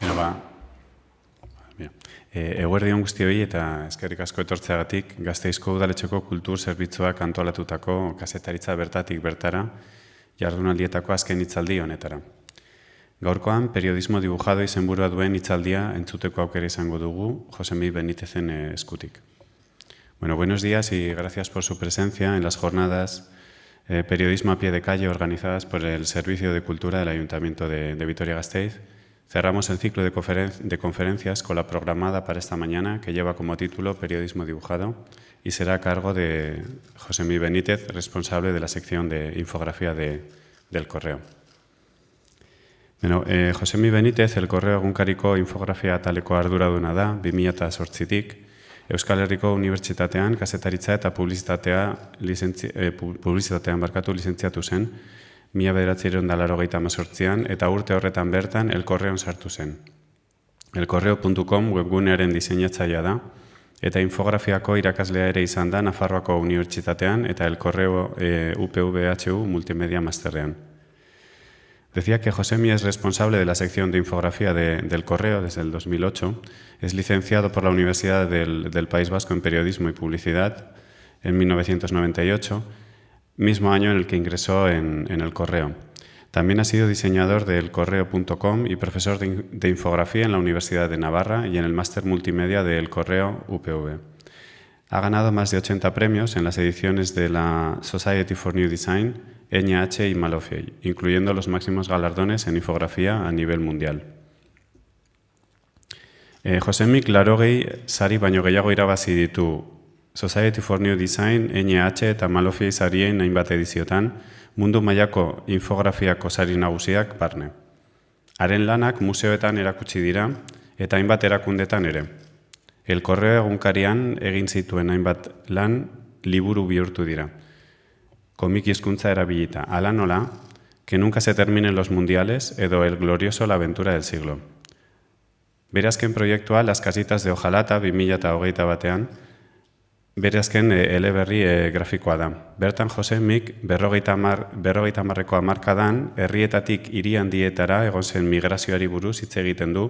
Beno, ba, e, eguerdi hon guzti eta eskerrik asko etortzeagatik gazteizko udaletxeko kultur zerbitzuak antolatutako kasetaritza bertatik bertara jardunaldietako azken hitzaldi honetara. Gaurkoan, periodismo dibujado izenburua duen hitzaldia entzuteko aukera izango dugu Josemi Benitezen eskutik. Bueno, buenos días y gracias por su presencia en las jornadas eh, Periodismo a pie de calle organizadas por el Servicio de Cultura del Ayuntamiento de, de Vitoria-Gasteiz. Cerramos el ciclo de, conferen de, conferencias con la programada para esta mañana que lleva como título Periodismo dibujado y será a cargo de José Mí Benítez, responsable de la sección de infografía de, del correo. Bueno, eh, José Mí Benítez, el correo egunkariko infografia taleko arduraduna da, 2008tik, Euskal Herriko Unibertsitatean kazetaritza eta publizitatea lizentzi, eh, publizitatean barkatu lizentziatu zen, mila bederatzeiron dalaro mazortzian, eta urte horretan bertan elkorreon sartu zen. Elkorreo.com webgunearen diseinatzaia da, eta infografiako irakaslea ere izan da Nafarroako Unibertsitatean eta elkorreo eh, UPVHU multimedia masterrean. Decía que Josemi es responsable de la sección de infografía de, del Correo desde el 2008. Es licenciado por la Universidad del, del, País Vasco en Periodismo y Publicidad en 1998, mismo año en el que ingresó en, el Correo. También ha sido diseñador del correo.com y profesor de, infografía en la Universidad de Navarra y en el máster multimedia del Correo UPV. Ha ganado más de 80 premios en las ediciones de la Society for New Design, NH y Malofei, incluyendo los máximos galardones en infografía a nivel mundial. Eh, Josemi Klarogei sari baino gehiago Society for New Design, NH eta Malofei sarien hainbat ediziotan, mundu mailako infografiako sari nagusiak barne. Haren lanak museoetan erakutsi dira eta hainbat erakundetan ere. El Correo egunkarian egin zituen hainbat lan liburu bihurtu dira komiki hizkuntza erabilita. Ala nola, que nunca se terminen los mundiales edo el glorioso la aventura del siglo. Berazken proiektua Las Casitas de Ojalata 2008 batean, berazken e, eleberri e, grafikoa da. Bertan Jose Mik berrogeita, mar, berrogeita marreko amarkadan, herrietatik irian dietara egon zen migrazioari buruz hitz egiten du,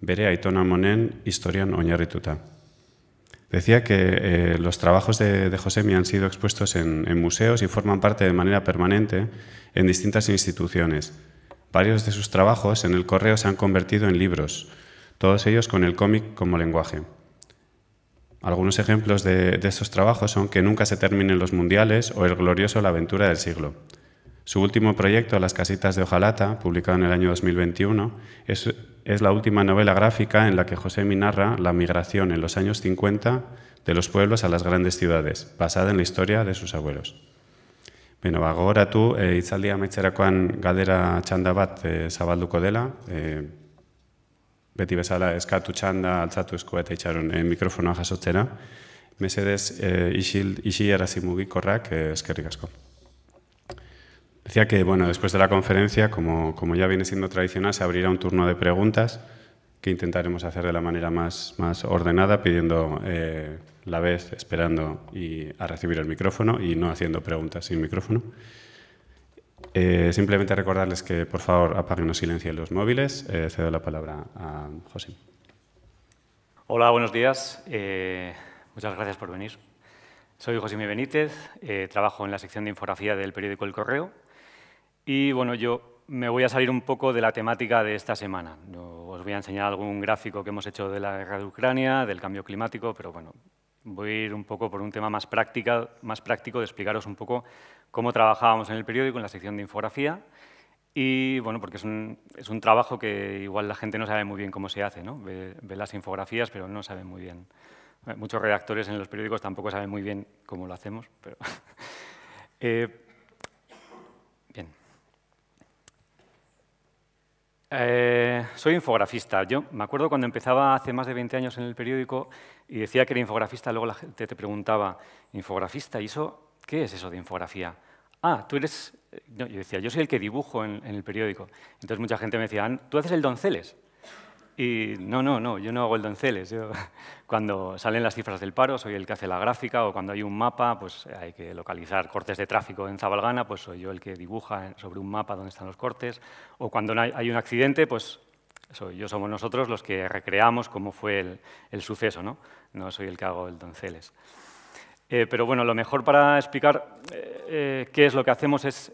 bere aitona monen historian oinarrituta. Decía que eh, los trabajos de, de Josemi han sido expuestos en, en, museos y forman parte de manera permanente en distintas instituciones. Varios de sus trabajos en el correo se han convertido en libros, todos ellos con el cómic como lenguaje. Algunos ejemplos de, estos trabajos son Que nunca se terminen los mundiales o El glorioso La aventura del siglo. Su último proyecto, Las casitas de Ojalata, publicado en el año 2021, es, la última novela gráfica en la que José narra la migración en los años 50 de los pueblos a las grandes ciudades, basada en la historia de sus abuelos. Beno, ba, gogoratu, e, amaitzerakoan galdera txanda bat e, zabalduko dela, e, beti bezala eskatu txanda, altzatu esko eta itxaron e, mikrofonoa jasotzera, mesedez e, isil, isiarazi mugikorrak e, eskerrik asko. Decía que, bueno, después de la conferencia, como, como, ya viene siendo tradicional, se abrirá un turno de preguntas que intentaremos hacer de la manera más, más ordenada, pidiendo eh, la vez, esperando y a recibir el micrófono y no haciendo preguntas sin micrófono. Eh, simplemente recordarles que, por favor, apaguen o silencien los móviles. Eh, cedo la palabra a José. Hola, buenos días. Eh, muchas gracias por venir. Soy José Benítez, eh, trabajo en la sección de infografía del periódico El Correo y bueno, yo me voy a salir un poco de la temática de esta semana. os voy a enseñar algún gráfico que hemos hecho de la guerra de Ucrania, del cambio climático, pero bueno, voy a ir un poco por un tema más, práctica, más práctico de explicaros un poco cómo trabajábamos en el periódico, en la sección de infografía, y bueno, porque es un, es un trabajo que igual la gente no sabe muy bien cómo se hace, ¿no? Ve, ve las infografías, pero no sabe muy bien. Muchos redactores en los periódicos tampoco saben muy bien cómo lo hacemos, pero... eh, Eh, soy infografista. Yo me acuerdo cuando empezaba hace más de 20 años en el periódico y decía que era infografista, luego la gente te preguntaba, ¿infografista? ¿Y eso qué es eso de infografía? Ah, tú eres... No, yo decía, yo soy el que dibujo en, en, el periódico. Entonces mucha gente me decía, ¿tú haces el donceles? Y no, no, no, yo no hago el donceles. Cuando salen las cifras del paro, soy el que hace la gráfica, o cuando hay un mapa, pues hay que localizar cortes de tráfico en Zabalgana, pues soy yo el que dibuja sobre un mapa dónde están los cortes, o cuando hay un accidente, pues soy yo, somos nosotros los que recreamos cómo fue el, suceso, ¿no? No soy el que hago el donceles. Eh, pero bueno, lo mejor para explicar eh, eh, qué es lo que hacemos es,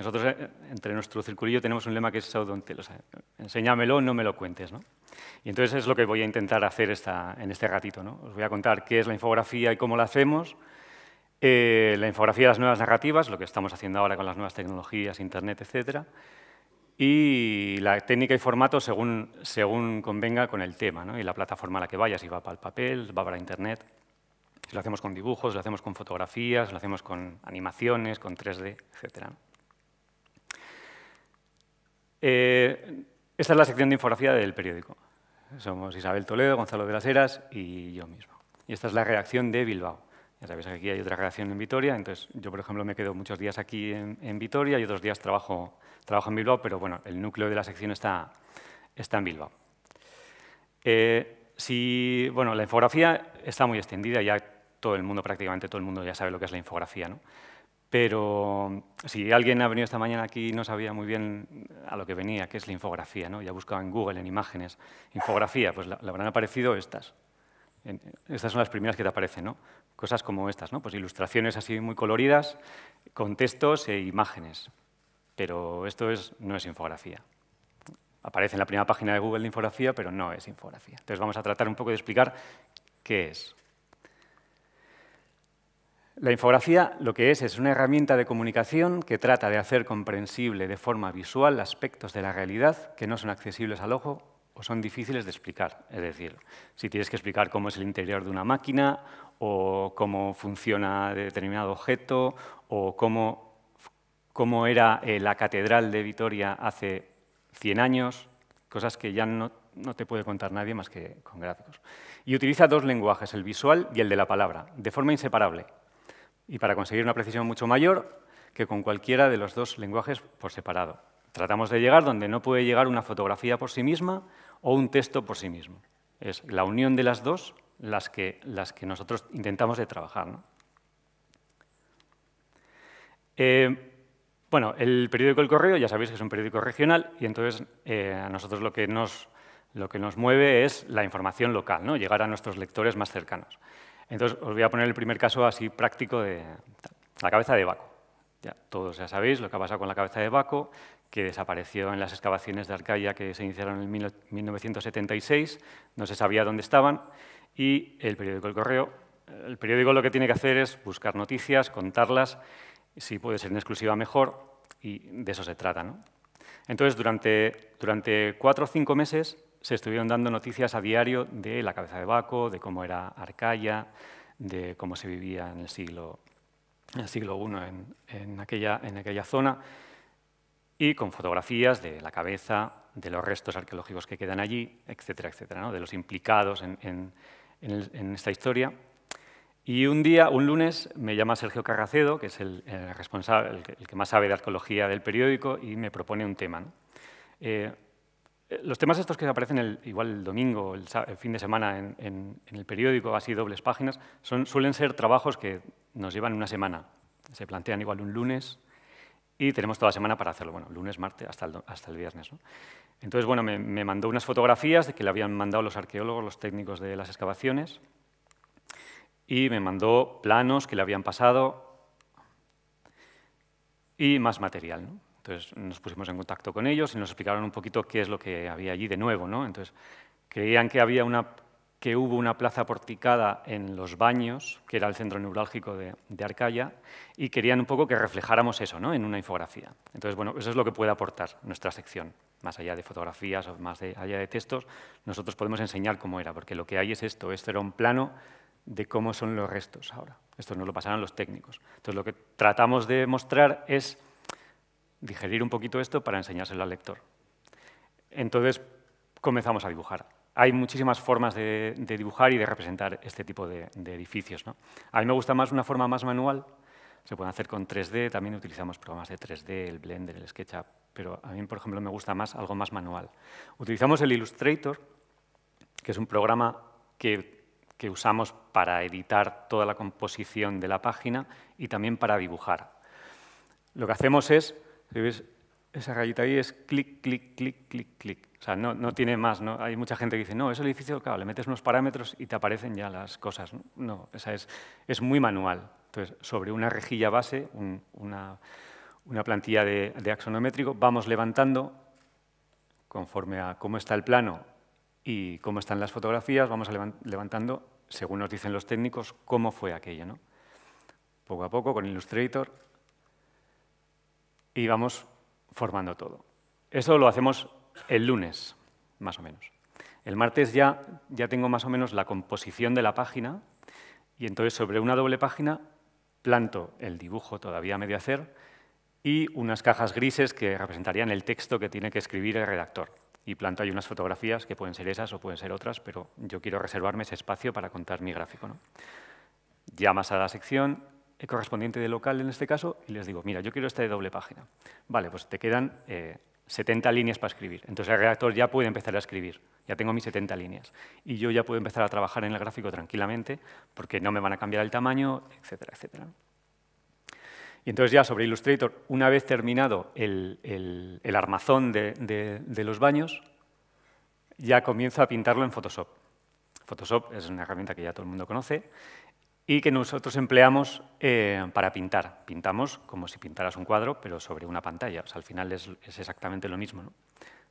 nosotros entre nuestro circulillo tenemos un lema que es saudontel, o sea, enséñamelo, no me lo cuentes. ¿no? Y entonces es lo que voy a intentar hacer esta, en este ratito. ¿no? Os voy a contar qué es la infografía y cómo la hacemos, la infografía de las nuevas narrativas, lo que estamos haciendo ahora con las nuevas tecnologías, Internet, etcétera, y la técnica y formato según, según convenga con el tema ¿no? y la plataforma a la que vaya, si va para el papel, va para Internet. Si lo hacemos con dibujos, lo hacemos con fotografías, lo hacemos con animaciones, con 3D, etc. Eh, esta es la sección de infografía del periódico. Somos Isabel Toledo, Gonzalo de las Heras y yo mismo. Y esta es la redacción de Bilbao. Ya sabéis que aquí hay otra redacción en Vitoria, entonces yo, por ejemplo, me quedo muchos días aquí en, Vitoria y otros días trabajo, en Bilbao, pero bueno, el núcleo de la sección está, está en Bilbao. Eh, si, bueno, la infografía está muy extendida, ya todo el mundo, prácticamente todo el mundo ya sabe lo que es la infografía, ¿no? Pero si alguien ha venido esta mañana aquí y no sabía muy bien a lo que venía, qué es la infografía, ¿no? ya buscaba en Google, en imágenes, infografía, pues le habrán aparecido estas. Estas son las primeras que te aparecen, ¿no? cosas como estas, ¿no? pues ilustraciones así muy coloridas, con textos e imágenes. Pero esto es, no es infografía. Aparece en la primera página de Google de infografía, pero no es infografía. Entonces vamos a tratar un poco de explicar qué es. La infografía lo que es es una herramienta de comunicación que trata de hacer comprensible de forma visual aspectos de la realidad que no son accesibles al ojo o son difíciles de explicar. Es decir, si tienes que explicar cómo es el interior de una máquina o cómo funciona determinado objeto o cómo, cómo era eh, la catedral de Vitoria hace 100 años, cosas que ya no, no te puede contar nadie más que con gráficos. Y utiliza dos lenguajes, el visual y el de la palabra, de forma inseparable y para conseguir una precisión mucho mayor que con cualquiera de los dos lenguajes por separado. Tratamos de llegar donde no puede llegar una fotografía por sí misma o un texto por sí mismo. Es la unión de las dos las que, las que nosotros intentamos de trabajar. Eh, bueno, el periódico El Correo, ya sabéis que es un periódico regional y entonces eh, a nosotros lo que, nos, lo que nos mueve es la información local, ¿no? llegar a nuestros lectores más cercanos. Entonces, os voy a poner el primer caso así práctico de la cabeza de Baco. Ya, todos ya sabéis lo que ha pasado con la cabeza de Baco, que desapareció en las excavaciones de Arcaya que se iniciaron en 1976, no se sabía dónde estaban, y el periódico El Correo, el periódico lo que tiene que hacer es buscar noticias, contarlas, si puede ser en exclusiva mejor, y de eso se trata. ¿no? Entonces, durante, durante cuatro o cinco meses se estuvieron dando noticias a diario de la cabeza de Baco, de cómo era Arcaya, de cómo se vivía en el siglo, en I en, aquella, en aquella zona, y con fotografías de la cabeza, de los restos arqueológicos que quedan allí, etcétera, etcétera, de los implicados en, esta historia. Y un día, un lunes, me llama Sergio Carracedo, que es el, responsable, el que, más sabe de arqueología del periódico, y me propone un tema. Eh, los temas estos que aparecen el, igual el domingo, el, el fin de semana en, el periódico, así dobles páginas, suelen ser trabajos que nos llevan una semana. Se plantean igual un lunes y tenemos toda la semana para hacerlo. Bueno, lunes, martes, hasta el, viernes. Entonces, bueno, me, me, mandó unas fotografías de que le habían mandado los arqueólogos, los técnicos de las excavaciones, y me mandó planos que le habían pasado y más material. ¿no? Entonces nos pusimos en contacto con ellos y nos explicaron un poquito qué es lo que había allí de nuevo. ¿no? Entonces creían que, había una, que hubo una plaza porticada en los baños, que era el centro neurálgico de, de Arcaya, y querían un poco que reflejáramos eso ¿no? en una infografía. Entonces, bueno, eso es lo que puede aportar nuestra sección. Más allá de fotografías o más allá de textos, nosotros podemos enseñar cómo era, porque lo que hay es esto. Esto era un plano de cómo son los restos ahora. Esto nos lo pasaron los técnicos. Entonces, lo que tratamos de mostrar es digerir un poquito esto para enseñárselo al lector. Entonces comenzamos a dibujar. Hay muchísimas formas de, dibujar y de representar este tipo de, edificios. A mí me gusta más una forma más manual, se puede hacer con 3D, también utilizamos programas de 3D, el Blender, el SketchUp, pero a mí, por ejemplo, me gusta más algo más manual. Utilizamos el Illustrator, que es un programa que usamos para editar toda la composición de la página y también para dibujar. Lo que hacemos es si ves esa rayita ahí es clic, clic, clic, clic, clic. O sea, no, no tiene más. ¿no? Hay mucha gente que dice, no, es el edificio, claro, le metes unos parámetros y te aparecen ya las cosas. No, esa es, es muy manual. Entonces, sobre una rejilla base, una, una, plantilla de, de axonométrico, vamos levantando, conforme a cómo está el plano y cómo están las fotografías, vamos levantando, según nos dicen los técnicos, cómo fue aquello. ¿no? Poco a poco, con Illustrator, y vamos formando todo. Eso lo hacemos el lunes, más o menos. El martes ya, ya tengo más o menos la composición de la página y entonces sobre una doble página planto el dibujo todavía a medio hacer y unas cajas grises que representarían el texto que tiene que escribir el redactor. Y planto ahí unas fotografías que pueden ser esas o pueden ser otras, pero yo quiero reservarme ese espacio para contar mi gráfico. ¿no? Llamas a la sección correspondiente de local en este caso y les digo, mira, yo quiero esta de doble página. Vale, pues te quedan eh, 70 líneas para escribir. Entonces el redactor ya puede empezar a escribir. Ya tengo mis 70 líneas. Y yo ya puedo empezar a trabajar en el gráfico tranquilamente porque no me van a cambiar el tamaño, etcétera, etcétera. Y entonces ya sobre Illustrator, una vez terminado el, armazón de, los baños, ya comienzo a pintarlo en Photoshop. Photoshop es una herramienta que ya todo el mundo conoce y que nosotros empleamos eh, para pintar. Pintamos como si pintaras un cuadro, pero sobre una pantalla. O al final es, exactamente lo mismo. ¿no?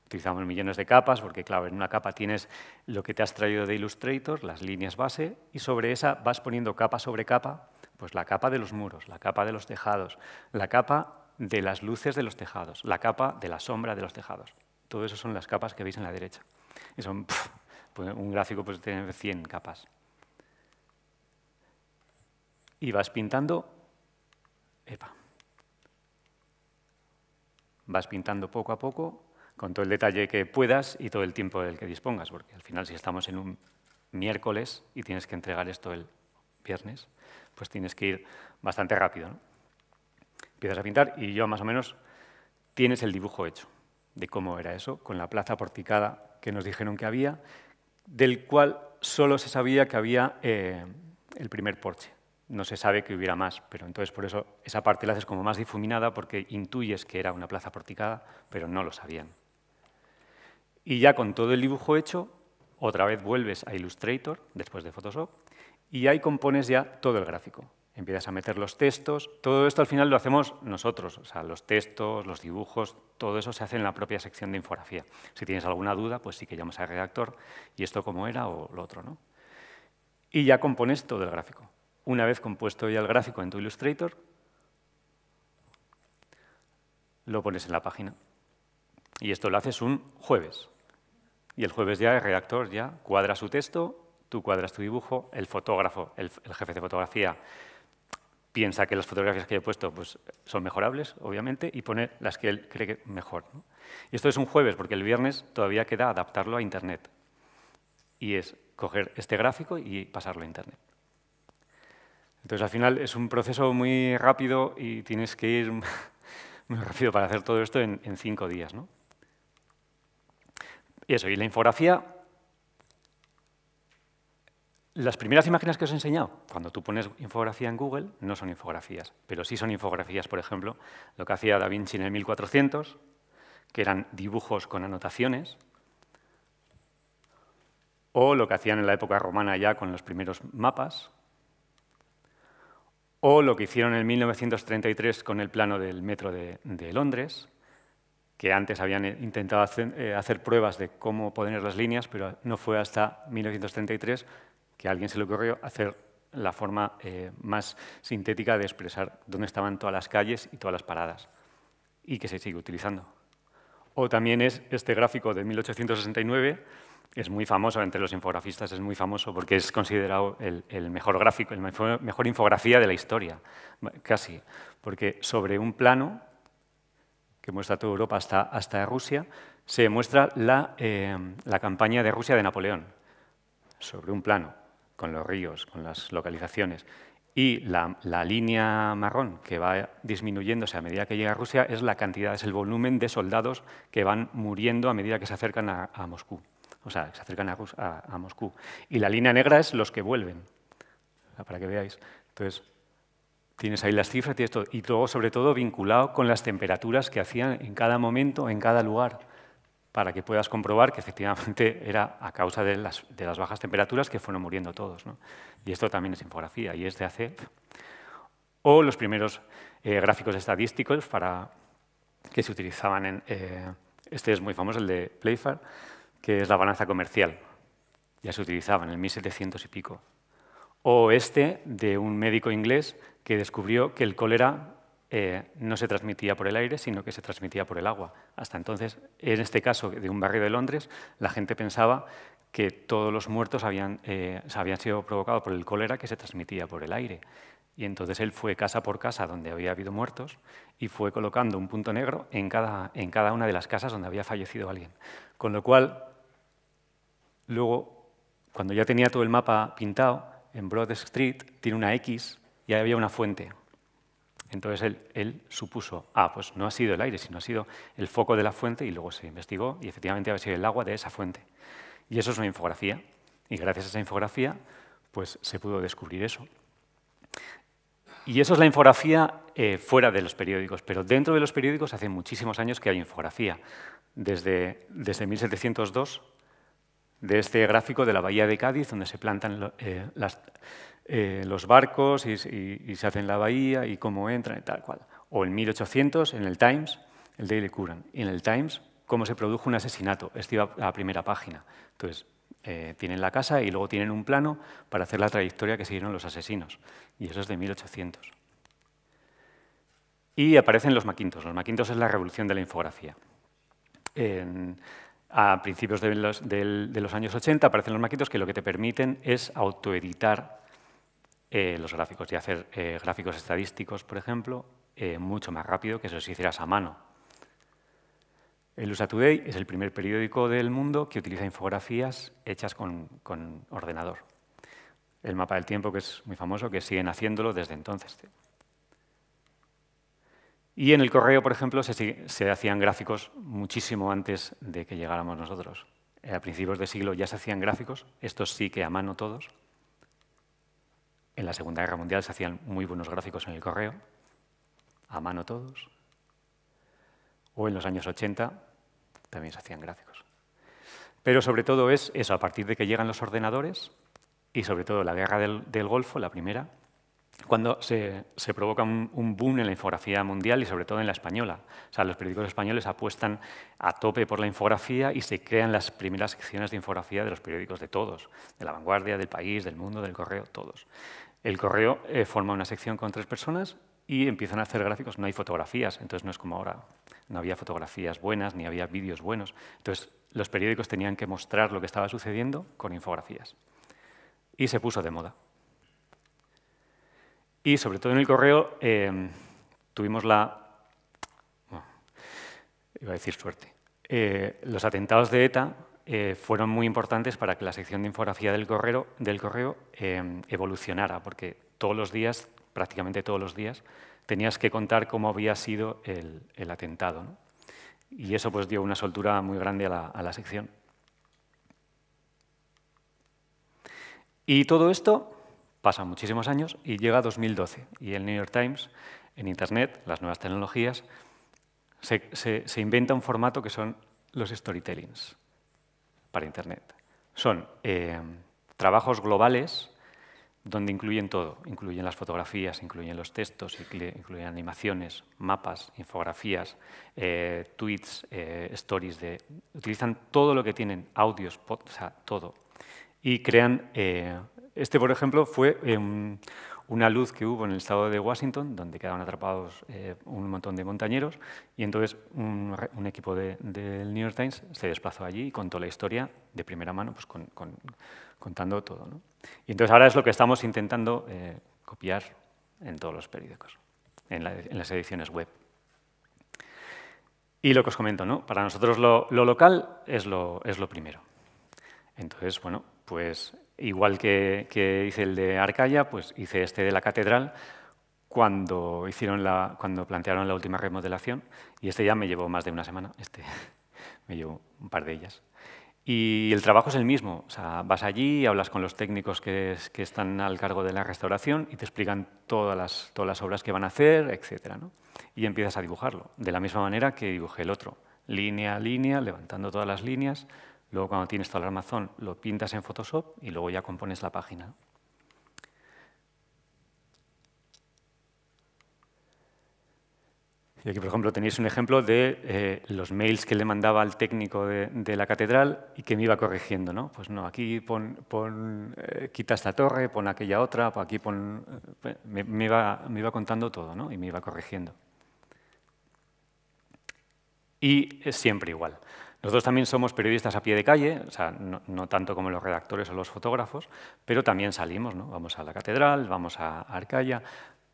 Utilizamos millones de capas, porque claro, en una capa tienes lo que te has traído de Illustrator, las líneas base, y sobre esa vas poniendo capa sobre capa, pues la capa de los muros, la capa de los tejados, la capa de las luces de los tejados, la capa de la sombra de los tejados. Todo eso son las capas que veis en la derecha. Y pues, un gráfico pues, tiene 100 capas y vas pintando, epa, vas pintando poco a poco, con todo el detalle que puedas y todo el tiempo del que dispongas, porque al final si estamos en un miércoles y tienes que entregar esto el viernes, pues tienes que ir bastante rápido. Empiezas a pintar y yo más o menos tienes el dibujo hecho de cómo era eso, con la plaza porticada que nos dijeron que había, del cual solo se sabía que había eh, el primer porche no se sabe que hubiera más, pero entonces por eso esa parte la haces como más difuminada porque intuyes que era una plaza porticada, pero no lo sabían. Y ya con todo el dibujo hecho, otra vez vuelves a Illustrator, después de Photoshop, y ahí compones ya todo el gráfico. Empiezas a meter los textos, todo esto al final lo hacemos nosotros, o sea, los textos, los dibujos, todo eso se hace en la propia sección de infografía. Si tienes alguna duda, pues sí que llamas al redactor, y esto cómo era o lo otro, ¿no? Y ya compones todo el gráfico. Una vez compuesto ya el gráfico en tu Illustrator, lo pones en la página. Y esto lo haces un jueves. Y el jueves ya el redactor ya cuadra su texto, tú cuadras tu dibujo, el fotógrafo, el, jefe de fotografía, piensa que las fotografías que he puesto pues, son mejorables, obviamente, y pone las que él cree que mejor. Y esto es un jueves, porque el viernes todavía queda adaptarlo a Internet. Y es coger este gráfico y pasarlo a Internet. Entonces, al final es un proceso muy rápido y tienes que ir muy rápido para hacer todo esto en, cinco días. ¿no? Y eso, y la infografía, las primeras imágenes que os he enseñado, cuando tú pones infografía en Google, no son infografías, pero sí son infografías, por ejemplo, lo que hacía Da Vinci en el 1400, que eran dibujos con anotaciones, o lo que hacían en la época romana ya con los primeros mapas, o lo que hicieron en 1933 con el plano del metro de, Londres, que antes habían intentado eh, hacer, pruebas de cómo poner las líneas, pero no fue hasta 1933 que a alguien se le ocurrió hacer la forma eh, más sintética de expresar dónde estaban todas las calles y todas las paradas, y que se sigue utilizando. O también es este gráfico de 1869, es muy famoso entre los infografistas, es muy famoso porque es considerado el, mejor gráfico, la mejor, infografía de la historia, casi, porque sobre un plano que muestra toda Europa hasta, Rusia, se muestra la, eh, la campaña de Rusia de Napoleón, sobre un plano, con los ríos, con las localizaciones. Y la, la, línea marrón que va disminuyéndose a medida que llega a Rusia es la cantidad, es el volumen de soldados que van muriendo a medida que se acercan a Moscú o sea, se acercan a, Moscú. Y la línea negra es los que vuelven, para que veáis. Entonces, tienes ahí las cifras, tienes todo, y todo, sobre todo, vinculado con las temperaturas que hacían en cada momento, en cada lugar. para que puedas comprobar que efectivamente era a causa de las, bajas temperaturas que fueron muriendo todos. Y esto también es infografía y es de hace... O los primeros eh, gráficos estadísticos para, que se utilizaban en... Eh, este es muy famoso, el de Playfair, que es la balanza comercial. Ya se utilizaba en el 1700 y pico. O este de un médico inglés que descubrió que el cólera eh, no se transmitía por el aire, sino que se transmitía por el agua. Hasta entonces, en este caso de un barrio de Londres, la gente pensaba que todos los muertos habían, eh, habían sido provocados por el cólera que se transmitía por el aire. Y entonces él fue casa por casa donde había habido muertos y fue colocando un punto negro en cada, en cada una de las casas donde había fallecido alguien. Con lo cual, luego, cuando ya tenía todo el mapa pintado, en Broad Street tiene una X y había una fuente. Entonces él, supuso, ah, pues no ha sido el aire, sino ha sido el foco de la fuente y luego se investigó y efectivamente había sido el agua de esa fuente. Y eso es una infografía. Y gracias a esa infografía, pues se pudo descubrir eso. Y eso es la infografía eh, fuera de los periódicos, pero dentro de los periódicos hace muchísimos años que hay infografía. Desde, desde 1702, de este gráfico de la bahía de Cádiz, donde se plantan eh, eh, los barcos y, se hace en la bahía y cómo entran y tal cual. O en 1800, en el Times, el Daily Current. Y en el Times, cómo se produjo un asesinato. Esto iba a la primera página. Entonces, eh, tienen la casa y luego tienen un plano para hacer la trayectoria que siguieron los asesinos. Y eso es de 1800. Y aparecen los maquintos. Los maquintos es la revolución de la infografía. A principios de los, años 80 aparecen los maquintos que lo que te permiten es autoeditar eh, los gráficos y hacer eh, gráficos estadísticos, por ejemplo, eh, mucho más rápido que si hicieras a mano. El USA Today es el primer periódico del mundo que utiliza infografías hechas con, ordenador. El mapa del tiempo, que es muy famoso, que siguen haciéndolo desde entonces. Y en el correo, por ejemplo, se, hacían gráficos muchísimo antes de que llegáramos nosotros. A principios de siglo ya se hacían gráficos, estos sí que a mano todos. En la Segunda Guerra Mundial se hacían muy buenos gráficos en el correo, a mano todos. O en los años 80 también se hacían gráficos. Pero sobre todo es eso, a partir de que llegan los ordenadores y sobre todo la guerra del, Golfo, la primera, cuando se, provoca un, un, boom en la infografía mundial y sobre todo en la española. O sea, los periódicos españoles apuestan a tope por la infografía y se crean las primeras secciones de infografía de los periódicos de todos, de la vanguardia, del país, del mundo, del correo, todos. El correo eh, forma una sección con tres personas y empiezan a hacer gráficos. No hay fotografías, entonces no es como ahora. No había fotografías buenas ni había vídeos buenos. Entonces los periódicos tenían que mostrar lo que estaba sucediendo con infografías. Y se puso de moda. Y sobre todo en el correo em, tuvimos la... iba a decir suerte. Eh, los atentados de ETA eh, fueron muy importantes para que la sección de infografía del correo, del correo eh, evolucionara, porque todos los días, prácticamente todos los días, tenías que contar cómo había sido el, atentado. Y eso pues, dio una soltura muy grande a la, a la sección. Y todo esto pasa muchísimos años y llega a 2012. Y el New York Times, en Internet, las nuevas tecnologías, se, se, se inventa un formato que son los storytellings para Internet. Son eh, trabajos globales donde incluyen todo. Incluyen las fotografías, incluyen los textos, incluyen animaciones, mapas, infografías, eh, tweets, eh, stories. De, utilizan todo lo que tienen, audios, o sea, todo. Y crean... este, por ejemplo, fue em, una luz que hubo en el estado de Washington, donde quedaban atrapados eh, un montón de montañeros, y entonces un, equipo del New York Times se desplazó allí y contó la historia de primera mano, pues contando todo. Y entonces ahora es lo que estamos intentando eh, copiar en todos los periódicos, en, las ediciones web. Y lo que os comento, ¿no? para nosotros lo, local es lo, es lo primero. Entonces, bueno, pues igual que, hice el de Arcaya, pues hice este de la catedral cuando, hicieron la, cuando plantearon la última remodelación y este ya me llevó más de una semana, este me llevó un par de ellas. Y el trabajo es el mismo, o sea, vas allí, hablas con los técnicos que, están al cargo de la restauración y te explican todas las, todas las obras que van a hacer, etc. Y empiezas a dibujarlo, de la misma manera que dibujé el otro. línea a línea, levantando todas las líneas. Luego, cuando tienes todo el armazón, lo pintas en Photoshop y luego ya compones la página. Y aquí, por ejemplo, tenéis un ejemplo de eh, los mails que le mandaba al técnico de, la catedral y que me iba corrigiendo. ¿no? Pues no, aquí pon, eh, quita esta torre, pon aquella otra, aquí pon... Eh, me, iba, me, iba, contando todo ¿no? y me iba corrigiendo. Y es siempre igual. Nosotros también somos periodistas a pie de calle, o sea, no, tanto como los redactores o los fotógrafos, pero también salimos, ¿no? Vamos a la catedral, vamos a Arcaya,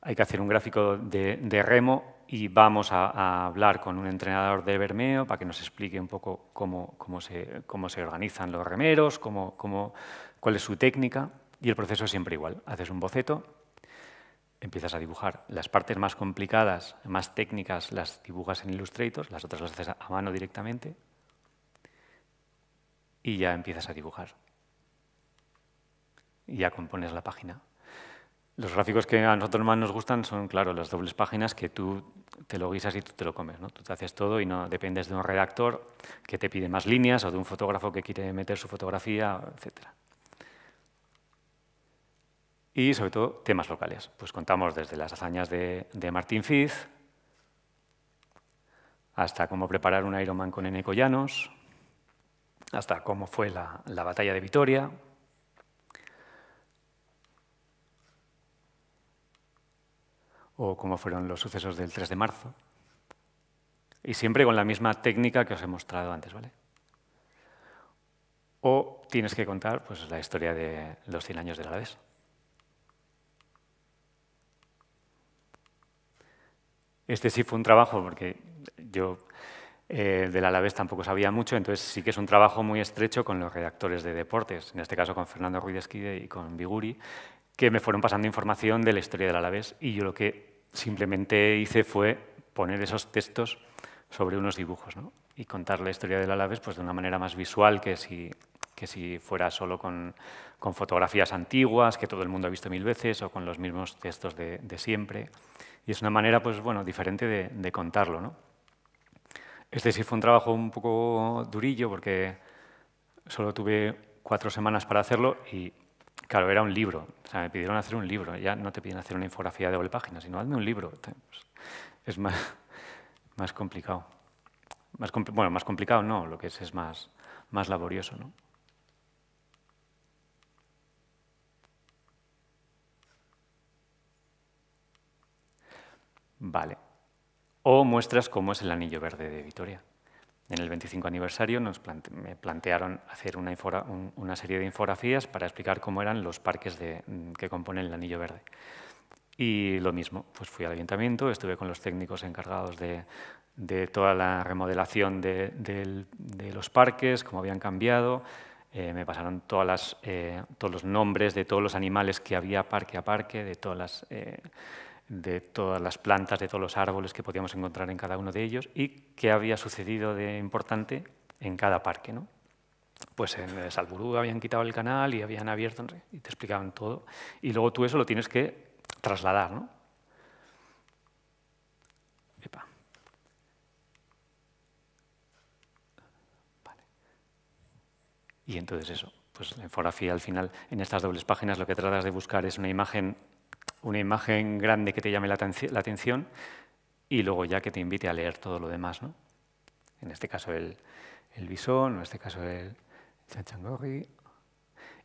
hay que hacer un gráfico de, remo y vamos a, hablar con un entrenador de Bermeo para que nos explique un poco cómo, se, cómo se, organizan los remeros, cómo, cuál es su técnica. Y el proceso es siempre igual. Haces un boceto, empiezas a dibujar. Las partes más complicadas, más técnicas, las dibujas en Illustrator, las otras las haces a mano directamente y ya empiezas a dibujar. Y ya compones la página. Los gráficos que a nosotros más nos gustan son, claro, las dobles páginas que tú te lo guisas y tú te lo comes. ¿no? Tú te haces todo y no dependes de un redactor que te pide más líneas o de un fotógrafo que quiere meter su fotografía, etc. Y sobre todo temas locales. Pues contamos desde las hazañas de, Martín Fiz hasta cómo preparar un Ironman con Eneco Llanos, hasta cómo fue la, la batalla de Vitoria, o cómo fueron los sucesos del 3 de marzo. Y siempre con la misma técnica que os he mostrado antes, ¿vale? O tienes que contar pues, la historia de los 100 años de la Alavés. Este sí fue un trabajo, porque yo eh, del Alavés tampoco sabía mucho, entonces sí que es un trabajo muy estrecho con los redactores de deportes, en este caso con Fernando Ruiz Esquide y con Biguri, que me fueron pasando información de la historia del Alavés y yo lo que simplemente hice fue poner esos textos sobre unos dibujos y contar la historia del Alavés pues, de una manera más visual que si, que si fuera solo con, con, fotografías antiguas que todo el mundo ha visto mil veces o con los mismos textos de, de siempre. Y es una manera pues, bueno, diferente de, de contarlo. ¿no? Este sí fue un trabajo un poco durillo porque solo tuve cuatro semanas para hacerlo y Claro, era un libro. O sea, me pidieron hacer un libro. Ya no te piden hacer una infografía de doble página, sino hazme un libro. Es más, complicado. Bueno, más complicado no, lo que es es más, más laborioso. ¿no? Vale. O muestras cómo es el anillo verde de Vitoria. En el 25 aniversario nos me plantearon hacer una, una, serie de infografías para explicar cómo eran los parques de, mm, que componen el Anillo Verde. Y lo mismo, pues fui al ayuntamiento, estuve con los técnicos encargados de, de toda la remodelación de, de, los parques, cómo habían cambiado, eh, me pasaron todas las, eh, todos los nombres de todos los animales que había parque a parque, de todas las... Eh, de todas las plantas, de todos los árboles que podíamos encontrar en cada uno de ellos y qué había sucedido de importante en cada parque. ¿no? Pues en Salburú habían quitado el canal y habían abierto, y te explicaban todo. Y luego tú eso lo tienes que trasladar. ¿no? Y entonces eso, pues la infografía al final, en estas dobles páginas lo que tratas de buscar es una imagen una imagen grande que te llame la, atención y luego ya que te invite a leer todo lo demás. ¿no? En este caso el, el bisón, en este caso el chanchangorri.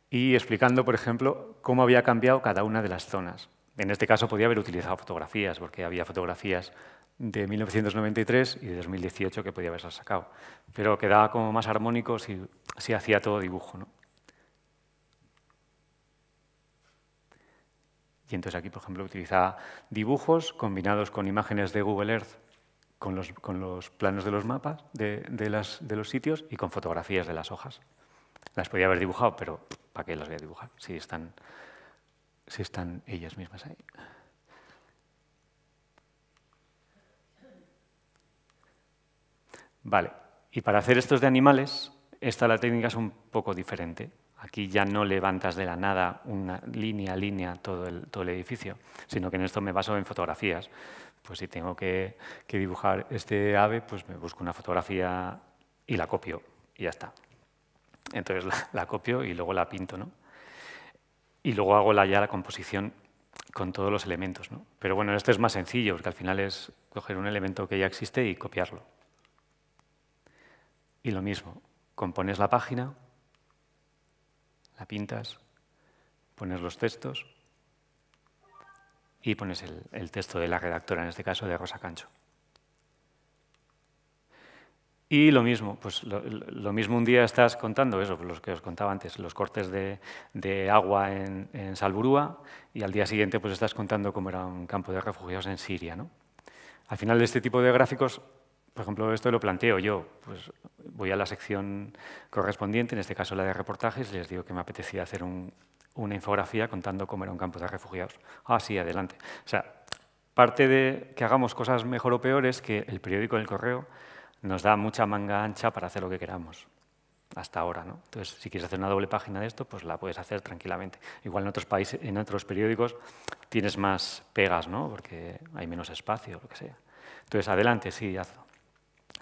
Y explicando, por ejemplo, cómo había cambiado cada una de las zonas. En este caso podía haber utilizado fotografías, porque había fotografías de 1993 y de 2018 que podía haberse sacado. Pero quedaba como más armónico si, si hacía todo dibujo. ¿no? Y entonces aquí, por ejemplo, utilizaba dibujos combinados con imágenes de Google Earth, con los, con los planos de los mapas de, de, las, de, los sitios y con fotografías de las hojas. Las podía haber dibujado, pero ¿para qué las voy a dibujar si están, si están ellas mismas ahí? Vale, y para hacer estos de animales, esta la técnica es un poco diferente Aquí ya no levantas de la nada una línea a línea todo el, todo el edificio, sino que en esto me baso en fotografías. Pues si tengo que, dibujar este ave, pues me busco una fotografía y la copio y ya está. Entonces la, la copio y luego la pinto, ¿no? Y luego hago la, ya la composición con todos los elementos. ¿no? Pero bueno, esto es más sencillo, porque al final es coger un elemento que ya existe y copiarlo. Y lo mismo, compones la página, la pintas, pones los textos y pones el, texto de la redactora, en este caso de Rosa Cancho. Y lo mismo, pues lo, mismo un día estás contando eso, los que os contaba antes, los cortes de, agua en, en, Salburúa, y al día siguiente pues estás contando cómo era un campo de refugiados en Siria. ¿no? Al final de este tipo de gráficos, por ejemplo, esto lo planteo yo, pues voy a la sección correspondiente, en este caso la de reportajes, y les digo que me apetecía hacer una infografía contando cómo era un campo de refugiados. Ah, sí, adelante. O sea, parte de que hagamos cosas mejor o peores que el periódico del correo nos da mucha manga ancha para hacer lo que queramos hasta ahora. ¿no? Entonces, si quieres hacer una doble página de esto, pues la puedes hacer tranquilamente. Igual en otros países, en otros periódicos tienes más pegas, ¿no? porque hay menos espacio, lo que sea. Entonces, adelante, sí, hazlo.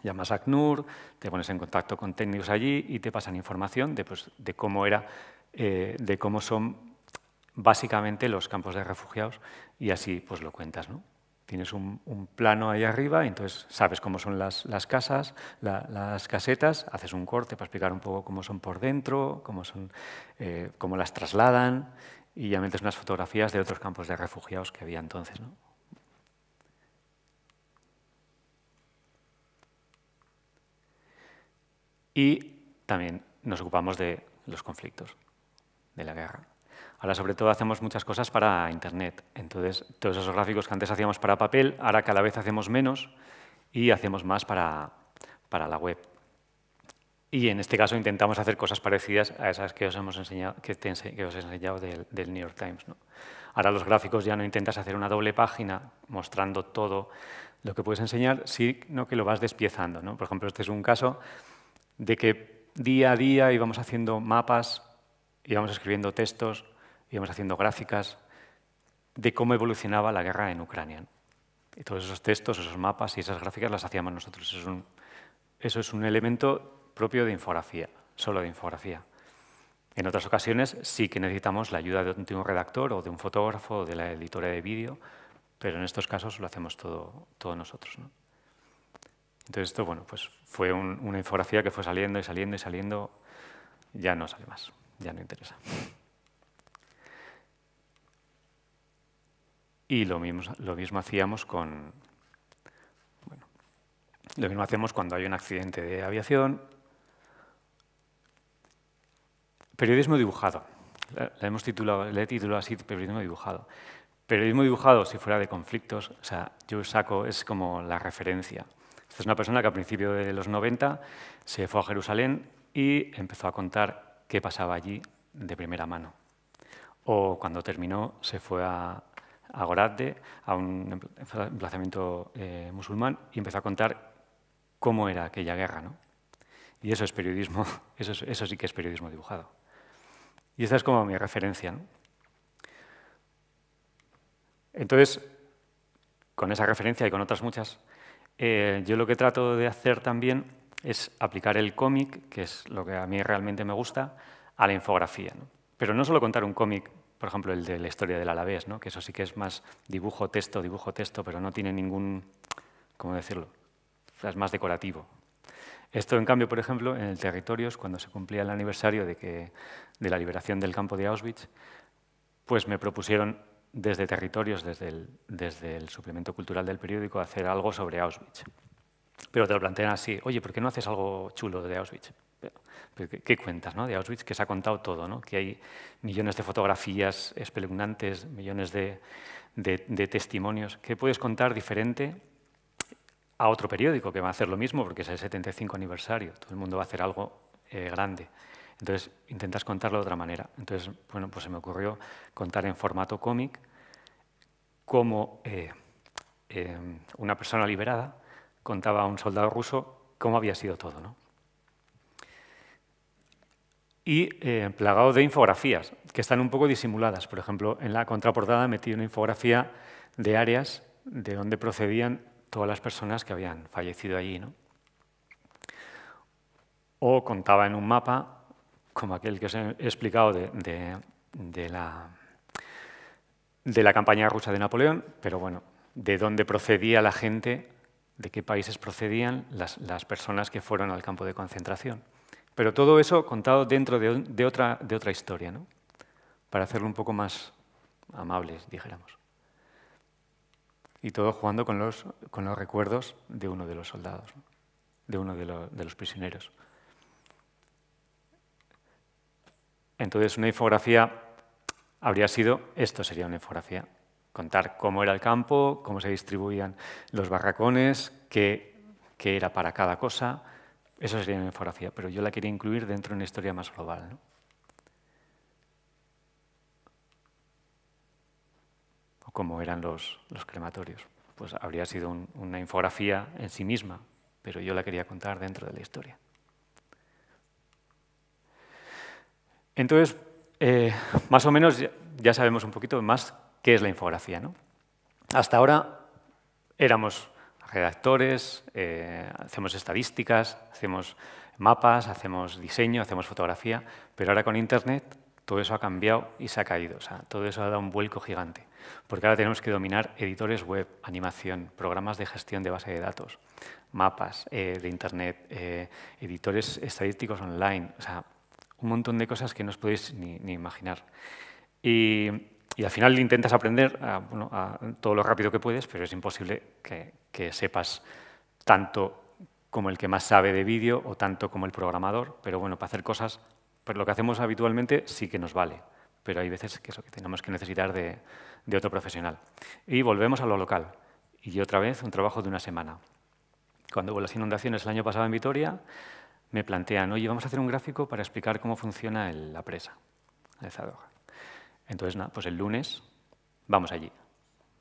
Llamas a ACNUR, te pones en contacto con técnicos allí y te pasan información de, pues, cómo era, eh, de cómo son básicamente los campos de refugiados y así pues lo cuentas, ¿no? Tienes un, plano ahí arriba, entonces sabes cómo son las, casas, las casetas, haces un corte para explicar un poco cómo son por dentro, cómo, son, eh, cómo las trasladan, y ya metes unas fotografías de otros campos de refugiados que había entonces. ¿no? Y también nos ocupamos de los conflictos, de la guerra. Ahora, sobre todo, hacemos muchas cosas para Internet. Entonces, todos esos gráficos que antes hacíamos para papel, ahora cada vez hacemos menos y hacemos más para, la web. Y en este caso intentamos hacer cosas parecidas a esas que os, hemos enseñado, que, os he enseñado del, New York Times. Ahora los gráficos ya no intentas hacer una doble página mostrando todo lo que puedes enseñar, sino que lo vas despiezando. Por ejemplo, este es un caso de que día a día íbamos haciendo mapas, íbamos escribiendo textos, íbamos haciendo gráficas de cómo evolucionaba la guerra en Ucrania. Y todos esos textos, esos mapas y esas gráficas las hacíamos nosotros. Eso es un, elemento propio de infografía, solo de infografía. En otras ocasiones sí que necesitamos la ayuda de un redactor o de un fotógrafo o de la editora de vídeo, pero en estos casos lo hacemos todo nosotros. Entonces esto bueno, pues fue una infografía que fue saliendo y saliendo y saliendo, ya no sale más, ya no interesa. Y lo mismo, lo mismo hacíamos con... Bueno, lo mismo hacemos cuando hay un accidente de aviación. Periodismo dibujado. Le, hemos titulado, le he titulado así, periodismo dibujado. Periodismo dibujado, si fuera de conflictos, o sea, yo saco, es como la referencia. Es una persona que a principios de los 90 se fue a Jerusalén y empezó a contar qué pasaba allí de primera mano. O cuando terminó se fue a, a a un emplazamiento eh, musulmán, y empezó a contar cómo era aquella guerra. ¿no? Y eso es periodismo, eso, eso sí que es periodismo dibujado. Y esta es como mi referencia. ¿no? Entonces, con esa referencia y con otras muchas, eh, yo lo que trato de hacer también es aplicar el cómic, que es lo que a mí realmente me gusta, a la infografía. Pero no solo contar un cómic por ejemplo, el de la historia del Alavés, ¿no? que eso sí que es más dibujo, texto, dibujo, texto, pero no tiene ningún, ¿cómo decirlo? más decorativo. Esto, en cambio, por ejemplo, en el Territorios, cuando se cumplía el aniversario de la liberación del campo de Auschwitz, pues me propusieron desde Territorios, desde el, desde el suplemento cultural del periódico, hacer algo sobre Auschwitz. Pero te lo plantean así, oye, ¿por qué no haces algo chulo de Auschwitz? ¿Qué, cuentas ¿no? de Auschwitz? Que se ha contado todo, ¿no? que hay millones de fotografías espeluznantes, millones de, testimonios. ¿Qué puedes contar diferente a otro periódico que va a hacer lo mismo porque es el 75 aniversario? Todo el mundo va a hacer algo eh, grande. Entonces, intentas contarlo de otra manera. Entonces, bueno, pues se me ocurrió contar en formato cómic cómo eh, eh, una persona liberada contaba a un soldado ruso cómo había sido todo, ¿no? y eh, plagado de infografías, que están un poco disimuladas. Por ejemplo, en la contraportada metí una infografía de áreas de donde procedían todas las personas que habían fallecido allí. ¿no? O contaba en un mapa, como aquel que os he explicado de, la, campaña rusa de Napoleón, pero bueno, de dónde procedía la gente, de qué países procedían las, personas que fueron al campo de concentración. Pero todo eso contado dentro de, otra, historia, ¿no? para hacerlo un poco más amables, dijéramos. Y todo jugando con los, recuerdos de uno de los soldados, de uno de los prisioneros. Entonces, una infografía habría sido, esto sería una infografía, contar cómo era el campo, cómo se distribuían los barracones, qué, era para cada cosa, eso sería una infografía, pero yo la quería incluir dentro de una historia más global. O cómo eran los, crematorios. Pues habría sido una infografía en sí misma, pero yo la quería contar dentro de la historia. Entonces, eh, más o menos ya, sabemos un poquito más qué es la infografía. Hasta ahora éramos redactores, eh, hacemos estadísticas, hacemos mapas, hacemos diseño, hacemos fotografía, pero ahora con Internet todo eso ha cambiado y se ha caído. O sea, todo eso ha dado un vuelco gigante. Porque ahora tenemos que dominar editores web, animación, programas de gestión de base de datos, mapas eh, de Internet, editores estadísticos online. O sea, un montón de cosas que no os podéis ni, imaginar. Y, al final intentas aprender todo lo rápido que puedes, pero es imposible que, sepas tanto como el que más sabe de vídeo o tanto como el programador, pero bueno, para hacer cosas, pues lo que hacemos habitualmente sí que nos vale, pero hay veces que, eso, que tenemos que necesitar de, de otro profesional. Y volvemos a lo local, y otra vez un trabajo de una semana. Cuando hubo las inundaciones el año pasado en Vitoria, me plantean, oye, vamos a hacer un gráfico para explicar cómo funciona la presa de Zadorra. Entonces, pues el lunes vamos allí.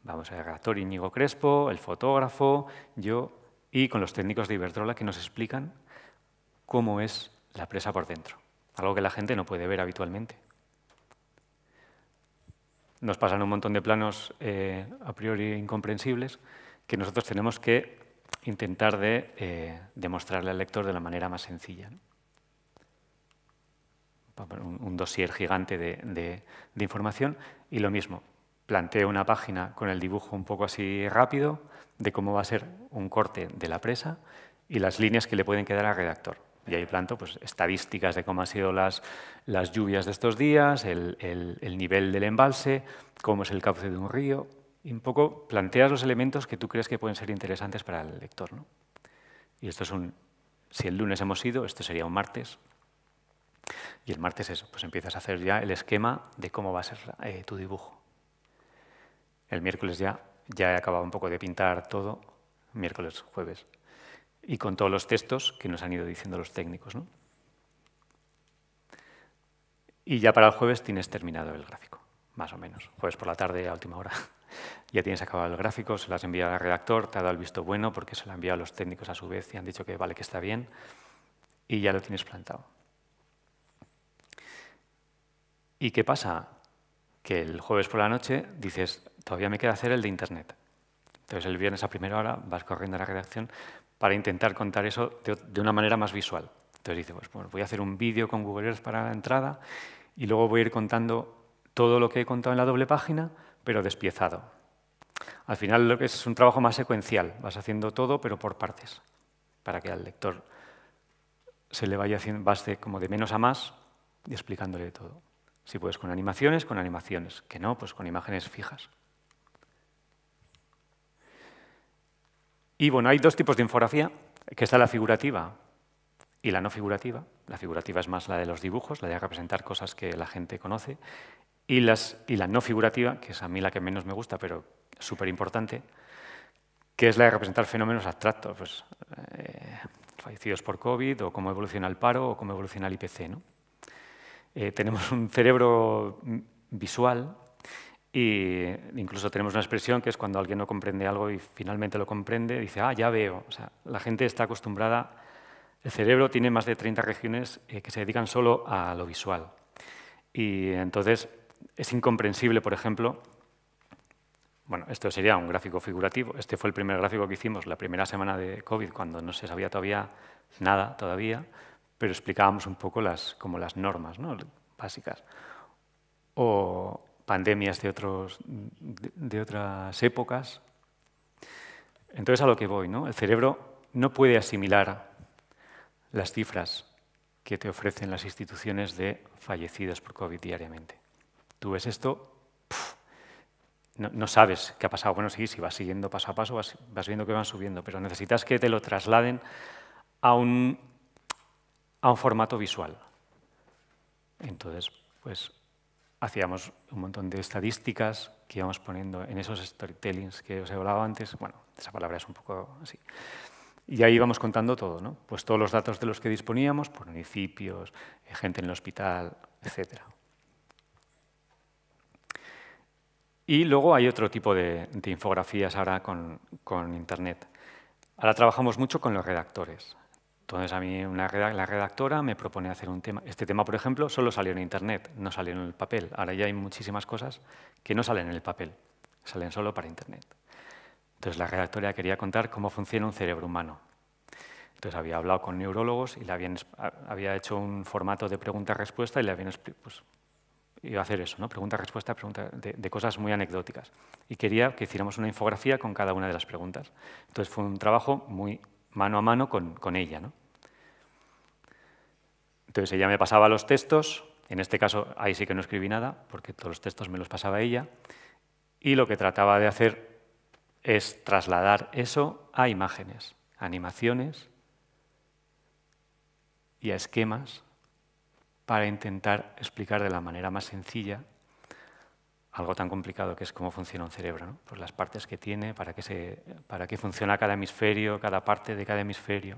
Vamos a redactor Íñigo Crespo, el fotógrafo, yo y con los técnicos de Iberdrola que nos explican cómo es la presa por dentro, algo que la gente no puede ver habitualmente. Nos pasan un montón de planos eh, a priori incomprensibles que nosotros tenemos que intentar de eh, demostrarle al lector de la manera más sencilla. Un, dossier gigante de información y lo mismo, planteo una página con el dibujo un poco así rápido de cómo va a ser un corte de la presa y las líneas que le pueden quedar al redactor. Y ahí planto pues, estadísticas de cómo han sido las, las lluvias de estos días, el, el, nivel del embalse, cómo es el cauce de un río. Y un poco planteas los elementos que tú crees que pueden ser interesantes para el lector. ¿no? Y esto es un... Si el lunes hemos ido, esto sería un martes. Y el martes eso, pues empiezas a hacer ya el esquema de cómo va a ser eh, tu dibujo. El miércoles ya, ya he acabado un poco de pintar todo, miércoles, jueves, y con todos los textos que nos han ido diciendo los técnicos. ¿no? Y ya para el jueves tienes terminado el gráfico, más o menos. Jueves por la tarde a última hora. Ya tienes acabado el gráfico, se lo has enviado al redactor, te ha dado el visto bueno porque se lo han enviado a los técnicos a su vez y han dicho que vale, que está bien, y ya lo tienes plantado. ¿Y qué pasa? Que el jueves por la noche dices, todavía me queda hacer el de Internet. Entonces el viernes a primera hora vas corriendo a la redacción para intentar contar eso de, una manera más visual. Entonces dices, pues, voy a hacer un vídeo con Google Earth para la entrada y luego voy a ir contando todo lo que he contado en la doble página, pero despiezado. Al final lo que es un trabajo más secuencial, vas haciendo todo, pero por partes, para que al lector se le vaya haciendo, vas como de menos a más y explicándole todo. Si puedes con animaciones, con animaciones. Que no, pues con imágenes fijas. Y bueno, hay dos tipos de infografía, que está la figurativa y la no figurativa. La figurativa es más la de los dibujos, la de representar cosas que la gente conoce. Y, las, y la no figurativa, que es a mí la que menos me gusta, pero súper importante, que es la de representar fenómenos abstractos, pues, eh, fallecidos por COVID, o cómo evoluciona el paro, o cómo evoluciona el IPC. ¿no? Eh, tenemos un cerebro visual y incluso tenemos una expresión que es cuando alguien no comprende algo y finalmente lo comprende, dice, ah, ya veo. O sea, la gente está acostumbrada, el cerebro tiene más de 30 regiones eh, que se dedican solo a lo visual. Y entonces es incomprensible, por ejemplo, bueno, esto sería un gráfico figurativo. Este fue el primer gráfico que hicimos la primera semana de COVID, cuando no se sabía todavía nada todavía, pero explicábamos un poco las, como las normas ¿no? básicas. O pandemias de, otros, de, otras épocas. Entonces, a lo que voy, ¿no? El cerebro no puede asimilar las cifras que te ofrecen las instituciones de fallecidos por COVID diariamente. Tú ves esto, no, sabes qué ha pasado. Bueno, sí, si vas siguiendo paso a paso, vas, viendo que van subiendo, pero necesitas que te lo trasladen a un, a un formato visual. Entonces, pues hacíamos un montón de estadísticas que íbamos poniendo en esos storytellings que os he hablado antes. Bueno, esa palabra es un poco así. Y ahí íbamos contando todo, ¿no? Pues todos los datos de los que disponíamos, por municipios, eh, gente en el hospital, etcétera. Y luego hay otro tipo de, infografías ahora con, Internet. Ahora trabajamos mucho con los redactores. Entonces a mí una la redactora me propone hacer un tema. Este tema, por ejemplo, solo salió en Internet, no salió en el papel. Ahora ya hay muchísimas cosas que no salen en el papel, salen solo para Internet. Entonces la redactora quería contar cómo funciona un cerebro humano. Entonces había hablado con neurólogos y le había hecho un formato de pregunta-respuesta y le habían pues, iba a hacer eso, ¿no? pregunta-respuesta, pregunta de, cosas muy anecdóticas. Y quería que hiciéramos una infografía con cada una de las preguntas. Entonces fue un trabajo muy mano a mano con, con ella. ¿no? Entonces ella me pasaba los textos, en este caso ahí sí que no escribí nada, porque todos los textos me los pasaba ella, y lo que trataba de hacer es trasladar eso a imágenes, animaciones y a esquemas para intentar explicar de la manera más sencilla algo tan complicado que es cómo funciona un cerebro, ¿no? pues las partes que tiene, para qué, para qué funciona cada hemisferio, cada parte de cada hemisferio.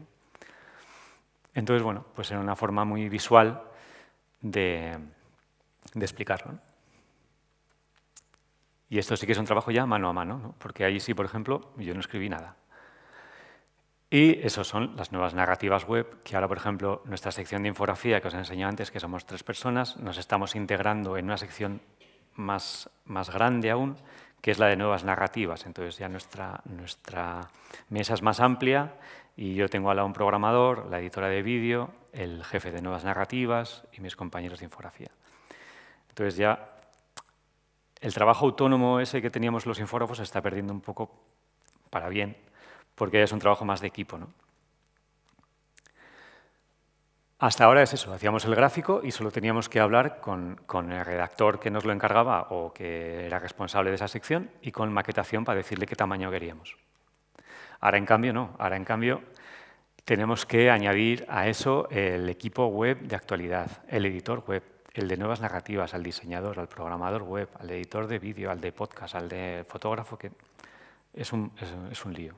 Entonces, bueno, pues era una forma muy visual de, de explicarlo. Y esto sí que es un trabajo ya mano a mano, ¿no? porque ahí sí, por ejemplo, yo no escribí nada. Y esas son las nuevas narrativas web, que ahora, por ejemplo, nuestra sección de infografía que os he enseñado antes, que somos tres personas, nos estamos integrando en una sección más, más grande aún, que es la de nuevas narrativas. Entonces ya nuestra, nuestra mesa es más amplia y yo tengo al un programador, la editora de vídeo, el jefe de nuevas narrativas y mis compañeros de infografía. Entonces ya el trabajo autónomo ese que teníamos los infógrafos se está perdiendo un poco para bien, porque es un trabajo más de equipo. ¿no? Hasta ahora es eso, hacíamos el gráfico y solo teníamos que hablar con, el redactor que nos lo encargaba o que era responsable de esa sección y con maquetación para decirle qué tamaño queríamos. Ahora, en cambio, no. Ahora, en cambio, tenemos que añadir a eso el equipo web de actualidad, el editor web, el de nuevas narrativas, al diseñador, al programador web, al editor de vídeo, al de podcast, al de fotógrafo, que es un lío.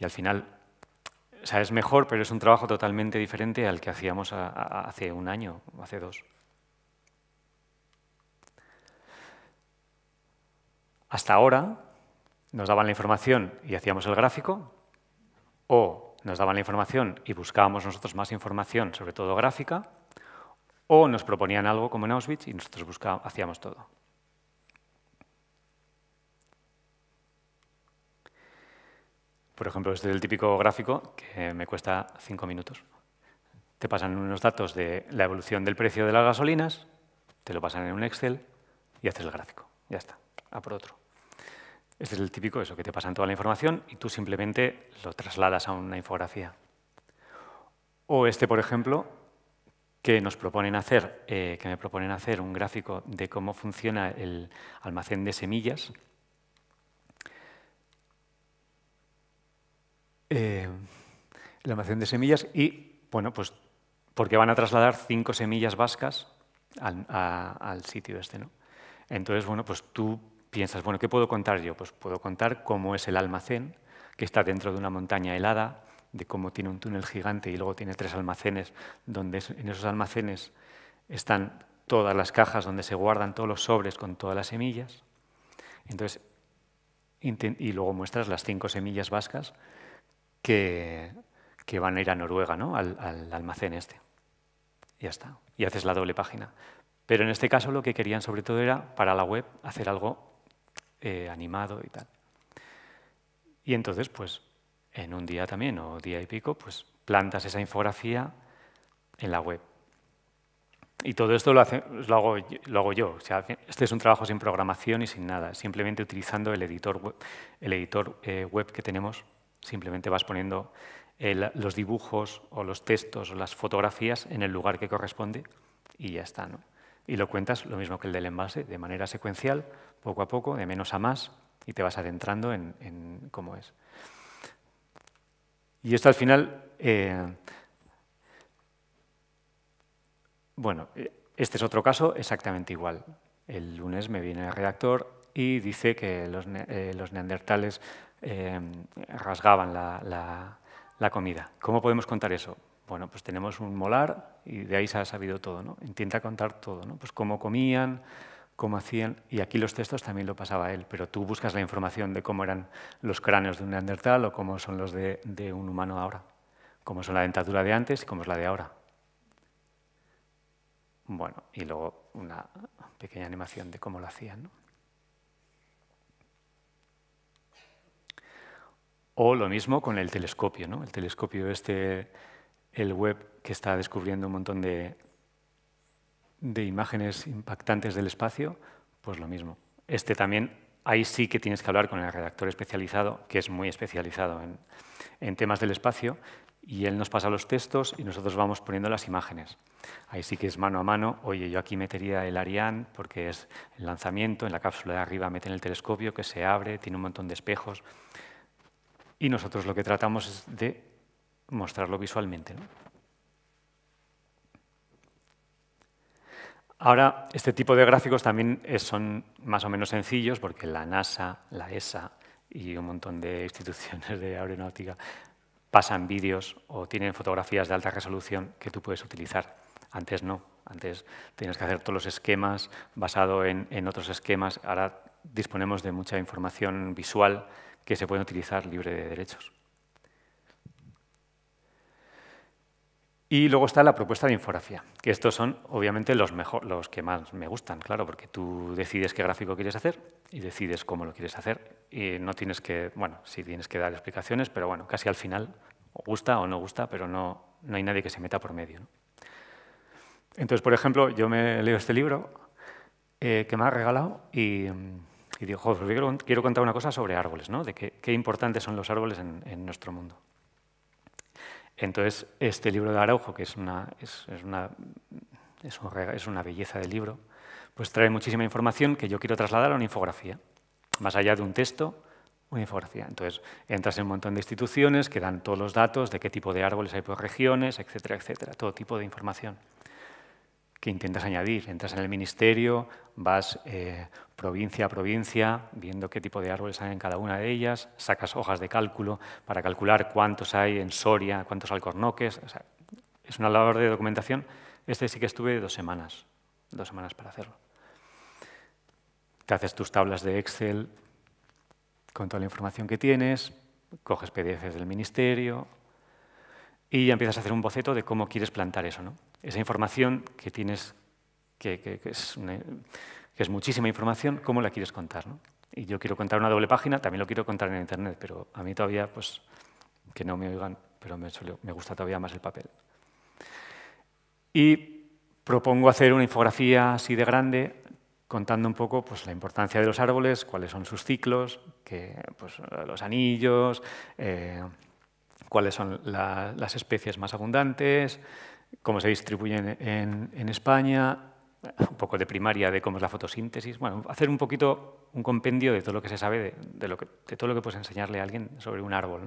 Y al final, es mejor, pero es un trabajo totalmente diferente al que hacíamos hace un año, hace dos. Hasta ahora nos daban la información y hacíamos el gráfico, o nos daban la información y buscábamos nosotros más información, sobre todo gráfica, o nos proponían algo como en Auschwitz y nosotros buscábamos, hacíamos todo. Por ejemplo, este es el típico gráfico que me cuesta cinco minutos. Te pasan unos datos de la evolución del precio de las gasolinas, te lo pasan en un Excel y haces el gráfico. Ya está, a por otro. Este es el típico, eso, que te pasan toda la información y tú simplemente lo trasladas a una infografía. O este, por ejemplo, que nos proponen hacer, eh, que me proponen hacer un gráfico de cómo funciona el almacén de semillas eh, la almacén de semillas y, bueno, pues porque van a trasladar cinco semillas vascas al, sitio este, ¿no? Entonces, bueno, pues tú piensas, bueno, ¿qué puedo contar yo? Pues puedo contar cómo es el almacén, que está dentro de una montaña helada, de cómo tiene un túnel gigante y luego tiene tres almacenes, donde en esos almacenes están todas las cajas donde se guardan todos los sobres con todas las semillas. Entonces, y luego muestras las cinco semillas vascas que, van a ir a Noruega, ¿no? al, almacén este. Y ya está. Y haces la doble página. Pero en este caso lo que querían sobre todo era para la web hacer algo eh, animado y tal. Y entonces, pues, en un día también, o día y pico, pues plantas esa infografía en la web. Y todo esto lo, hace, lo, hago, lo hago yo. O sea, este es un trabajo sin programación y sin nada, simplemente utilizando el editor el editor, eh, web que tenemos. Simplemente vas poniendo los dibujos o los textos o las fotografías en el lugar que corresponde y ya está. ¿no? Y lo cuentas lo mismo que el del envase, de manera secuencial, poco a poco, de menos a más, y te vas adentrando en, cómo es. Y esto al final... Eh, Bueno, eh, este es otro caso exactamente igual. El lunes me viene el redactor y dice que los, eh, neandertales eh, rasgaban la, comida. ¿Cómo podemos contar eso? Bueno, pues tenemos un molar y de ahí se ha sabido todo, ¿no? Intenta contar todo, ¿no? Pues cómo comían, cómo hacían, y aquí los textos también lo pasaba él, pero tú buscas la información de cómo eran los cráneos de un neandertal o cómo son los de, de un humano ahora, cómo son la dentadura de antes y cómo es la de ahora. Bueno, y luego una pequeña animación de cómo lo hacían. O lo mismo con el telescopio, ¿no? El telescopio este, el web que está descubriendo un montón de, imágenes impactantes del espacio, pues lo mismo. Este también, ahí sí que tienes que hablar con el redactor especializado, que es muy especializado en, en temas del espacio, y él nos pasa los textos y nosotros vamos poniendo las imágenes. Ahí sí que es mano a mano. Oye, yo aquí metería el Ariane porque es el lanzamiento, en la cápsula de arriba meten el telescopio que se abre, tiene un montón de espejos. Y nosotros lo que tratamos es de mostrarlo visualmente. Ahora, este tipo de gráficos también son más o menos sencillos porque la NASA, la ESA y un montón de instituciones de aeronáutica pasan vídeos o tienen fotografías de alta resolución que tú puedes utilizar. Antes no, antes tienes que hacer todos los esquemas basado en, otros esquemas. Ahora disponemos de mucha información visual que se puede utilizar libre de derechos. Y luego está la propuesta de infografía, que estos son obviamente los, mejor, los que más me gustan, claro, porque tú decides qué gráfico quieres hacer y decides cómo lo quieres hacer. Y no tienes que, bueno, sí tienes que dar explicaciones, pero bueno, casi al final, gusta o no gusta, pero no, no hay nadie que se meta por medio. Entonces, por ejemplo, yo me leo este libro eh, que me ha regalado y, digo, joder, pues quiero, contar una cosa sobre árboles, ¿no? de qué, qué importantes son los árboles en nuestro mundo. Entonces, este libro de Araujo, que es una, es, una, es, una belleza de libro, pues trae muchísima información que yo quiero trasladar a una infografía. Más allá de un texto, una infografía. Entonces, entras en un montón de instituciones que dan todos los datos de qué tipo de árboles hay por regiones, etcétera, etcétera, todo tipo de información que intentas añadir. Entras en el ministerio, vas eh, provincia a provincia, viendo qué tipo de árboles hay en cada una de ellas, sacas hojas de cálculo para calcular cuántos hay en Soria, cuántos alcornoques. es una labor de documentación. Este sí que estuve dos semanas, dos semanas para hacerlo. Te haces tus tablas de Excel con toda la información que tienes, coges PDFs del ministerio y ya empiezas a hacer un boceto de cómo quieres plantar eso. ¿no? esa información que tienes, que, es, muchísima información, ¿cómo la quieres contar? Y yo quiero contar una doble página, también lo quiero contar en Internet, pero a mí todavía, pues, que no me oigan, pero me, me gusta todavía más el papel. Y propongo hacer una infografía así de grande, contando un poco pues, la importancia de los árboles, cuáles son sus ciclos, que, pues, los anillos, eh, cuáles son las especies más abundantes, cómo se distribuyen en, España, un poco de primaria de cómo es la fotosíntesis, bueno, hacer un poquito un compendio de todo lo que se sabe, de, lo que, de todo lo que puedes enseñarle a alguien sobre un árbol.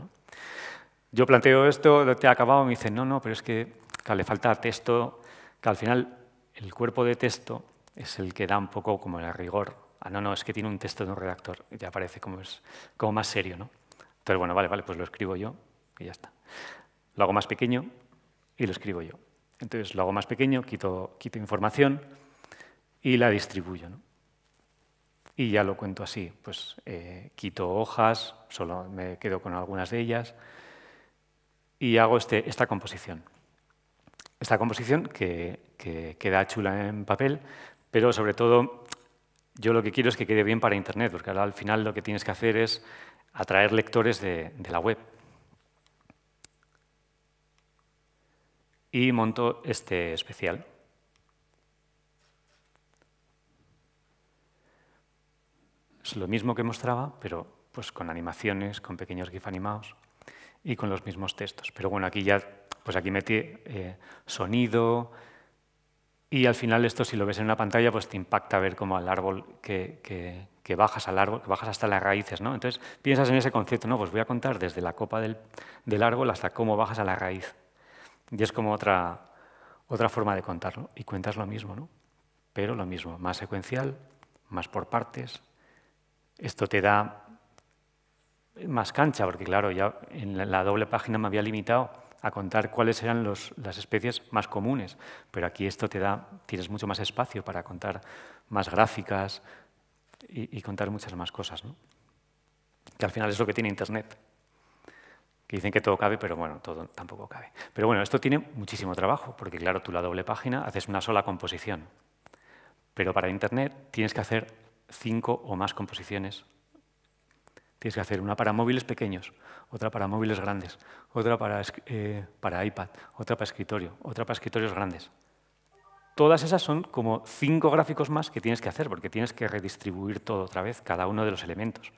Yo planteo esto, te ha acabado, me dicen, no, no, pero es que, le falta texto, que al final el cuerpo de texto es el que da un poco como el rigor. Ah, no, no, es que tiene un texto de un redactor, ya parece como, es, como más serio, ¿no? Entonces, bueno, vale, vale, pues lo escribo yo y ya está. Lo hago más pequeño y lo escribo yo. Entonces lo hago más pequeño, quito, información y la distribuyo. Y ya lo cuento así, pues eh, quito hojas, solo me quedo con algunas de ellas y hago este, esta composición. Esta composición que, queda chula en papel, pero sobre todo yo lo que quiero es que quede bien para Internet, porque al final lo que tienes que hacer es atraer lectores de la web. Y monto este especial. Es lo mismo que mostraba, pero pues con animaciones, con pequeños GIF animados y con los mismos textos. Pero bueno, aquí ya pues aquí metí eh, sonido y al final esto si lo ves en una pantalla pues te impacta ver como al árbol que, que, bajas al árbol, que bajas hasta las raíces, ¿no? Entonces piensas en ese concepto, no, pues voy a contar desde la copa del, del árbol hasta cómo bajas a la raíz. Y es como otra, otra forma de contarlo. Y cuentas lo mismo, ¿no? Pero lo mismo, más secuencial, más por partes, esto te da más cancha, porque claro, ya en la doble página me había limitado a contar cuáles eran las especies más comunes, pero aquí esto te da, tienes mucho más espacio para contar más gráficas y, contar muchas más cosas, ¿no? que al final es lo que tiene Internet, dicen que todo cabe, pero bueno, todo tampoco cabe. Pero bueno, esto tiene muchísimo trabajo, porque claro, tú la doble página haces una sola composición, pero para Internet tienes que hacer cinco o más composiciones. Tienes que hacer una para móviles pequeños, otra para móviles grandes, otra para, eh, para iPad, otra para escritorio, otra para escritorios grandes. Todas esas son como cinco gráficos más que tienes que hacer, porque tienes que redistribuir todo otra vez, cada uno de los elementos.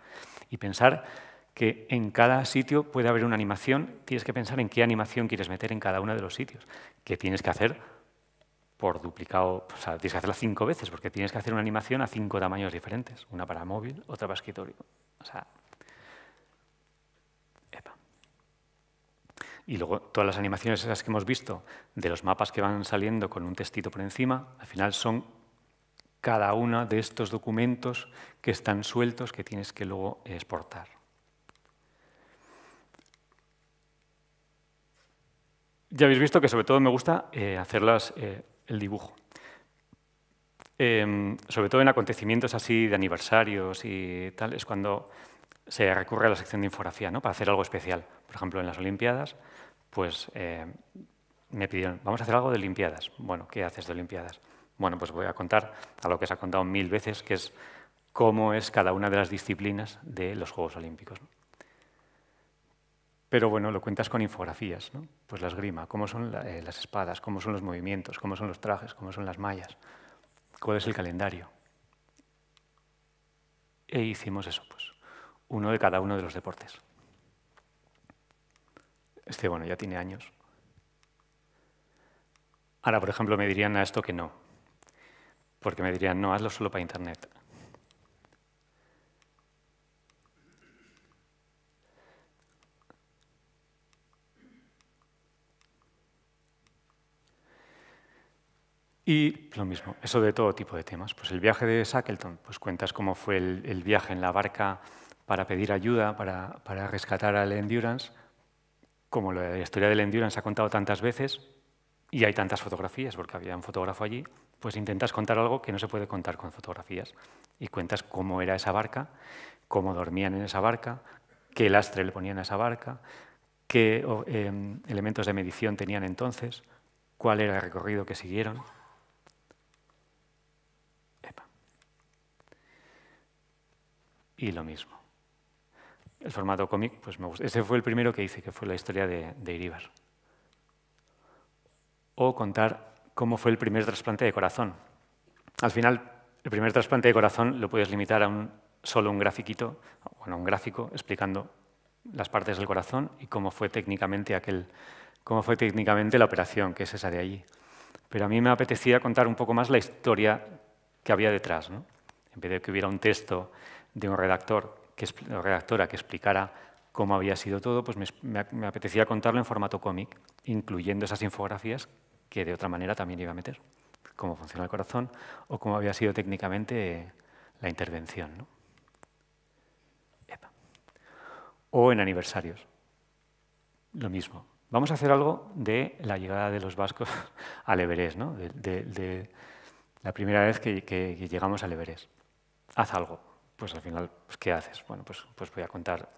Y pensar que en cada sitio puede haber una animación, tienes que pensar en qué animación quieres meter en cada uno de los sitios, que tienes que hacer por duplicado, o sea, tienes que hacerla cinco veces porque tienes que hacer una animación a cinco tamaños diferentes, una para móvil, otra para escritorio. O sea, Y luego todas las animaciones esas que hemos visto de los mapas que van saliendo con un textito por encima, al final son cada uno de estos documentos que están sueltos que tienes que luego exportar. Ya habéis visto que sobre todo me gusta eh, hacerlas eh, el dibujo. Em, sobre todo en acontecimientos así de aniversarios y tal, es cuando se recurre a la sección de infografía ¿no? para hacer algo especial. Por ejemplo, en las Olimpiadas, pues eh, me pidieron, vamos a hacer algo de Olimpiadas. Bueno, ¿qué haces de Olimpiadas? Bueno, pues voy a contar a lo que se ha contado mil veces, que es cómo es cada una de las disciplinas de los Juegos Olímpicos. Pero bueno, lo cuentas con infografías, ¿no? Pues la esgrima, cómo son eh, las espadas, cómo son los movimientos, cómo son los trajes, cómo son las mallas, cuál es el calendario. E hicimos eso, pues, uno de cada uno de los deportes. Este, bueno, ya tiene años. Ahora, por ejemplo, me dirían a esto que no, porque me dirían, no, hazlo solo para Internet. Y lo mismo, eso de todo tipo de temas. Pues el viaje de Shackleton, pues cuentas cómo fue el, viaje en la barca para pedir ayuda, para, rescatar al Endurance, como la historia del Endurance ha contado tantas veces y hay tantas fotografías, porque había un fotógrafo allí, pues intentas contar algo que no se puede contar con fotografías. Y cuentas cómo era esa barca, cómo dormían en esa barca, qué lastre le ponían a esa barca, qué em, elementos de medición tenían entonces, cuál era el recorrido que siguieron. Y lo mismo. El formato cómic, pues me gusta. Ese fue el primero que hice, que fue la historia de, de Iribar. O contar cómo fue el primer trasplante de corazón. Al final, el primer trasplante de corazón lo puedes limitar a un, solo un grafiquito, bueno, un gráfico explicando las partes del corazón y cómo fue técnicamente aquel, cómo fue técnicamente la operación, que es esa de allí. Pero a mí me apetecía contar un poco más la historia que había detrás. En vez de que hubiera un texto de un redactor que, redactora que explicara cómo había sido todo, pues me, apetecía contarlo en formato cómic, incluyendo esas infografías que de otra manera también iba a meter, cómo funciona el corazón o cómo había sido técnicamente la intervención. O en aniversarios, lo mismo. Vamos a hacer algo de la llegada de los vascos al Everest, ¿no? de, la primera vez que, que llegamos al Everest. Haz algo, pues al final, pues, ¿qué haces? Bueno, pues, pues voy a contar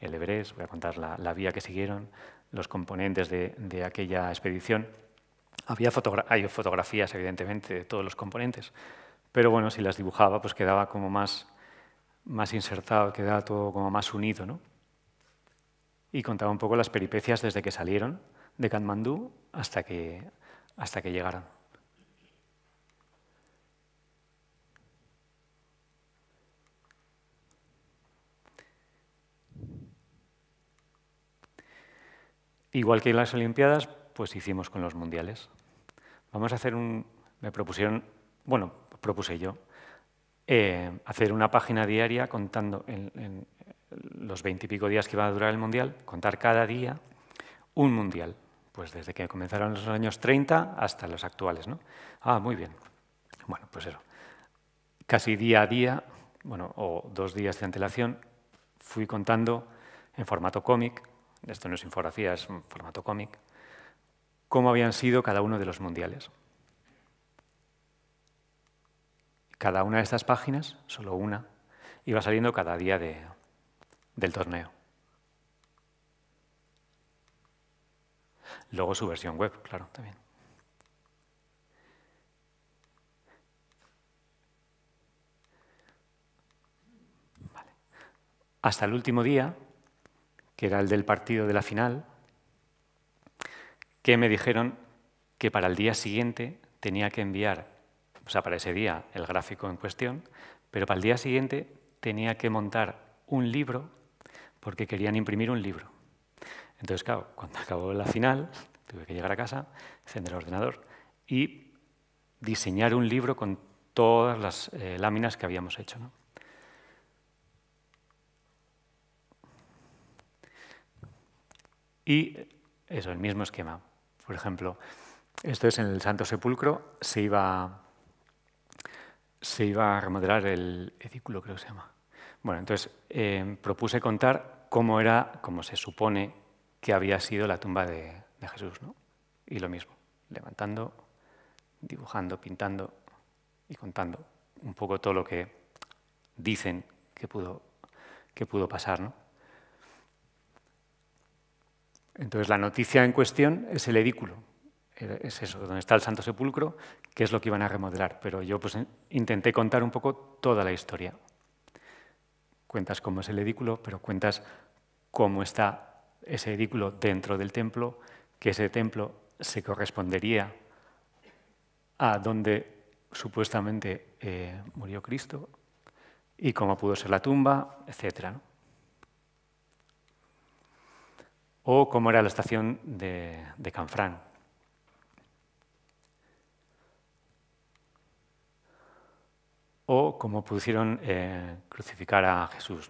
el Everest, voy a contar la, vía que siguieron, los componentes de, aquella expedición. Había hay fotografías, evidentemente, de todos los componentes, pero bueno, si las dibujaba, pues quedaba como más, insertado, quedaba todo como más unido, ¿no? Y contaba un poco las peripecias desde que salieron de Katmandú hasta que, hasta que llegaron. Igual que en las Olimpiadas, pues hicimos con los mundiales. Vamos a hacer un... Me propusieron, bueno, propuse yo, eh, hacer una página diaria contando en, los veintipico días que iba a durar el mundial, contar cada día un mundial, pues desde que comenzaron los años 30 hasta los actuales, ¿no? Ah, muy bien. Bueno, pues eso. Casi día a día, bueno, o dos días de antelación, fui contando en formato cómic esto no es infografía, es formato cómic, cómo habían sido cada uno de los mundiales. Cada una de estas páginas, solo una, iba saliendo cada día del torneo. Luego su versión web, claro, también. Hasta el último día, que era el del partido de la final, que me dijeron que para el día siguiente tenía que enviar, o sea, para ese día el gráfico en cuestión, pero para el día siguiente tenía que montar un libro porque querían imprimir un libro. Entonces, claro, cuando acabó la final, tuve que llegar a casa, encender el ordenador y diseñar un libro con todas las eh, láminas que habíamos hecho. ¿no? Y eso, el mismo esquema. Por ejemplo, esto es en el Santo Sepulcro, se iba, se iba a remodelar el edículo, creo que se llama. Bueno, entonces eh, propuse contar cómo era, cómo se supone que había sido la tumba de, Jesús, ¿no? Y lo mismo, levantando, dibujando, pintando y contando un poco todo lo que dicen que pudo, que pudo pasar, ¿no? Entonces, la noticia en cuestión es el edículo, es eso, donde está el Santo Sepulcro, que es lo que iban a remodelar. Pero yo pues, intenté contar un poco toda la historia. Cuentas cómo es el edículo, pero cuentas cómo está ese edículo dentro del templo, que ese templo se correspondería a donde supuestamente eh, murió Cristo y cómo pudo ser la tumba, etc o cómo era la estación de, Canfrán. O cómo pudieron eh, crucificar a Jesús.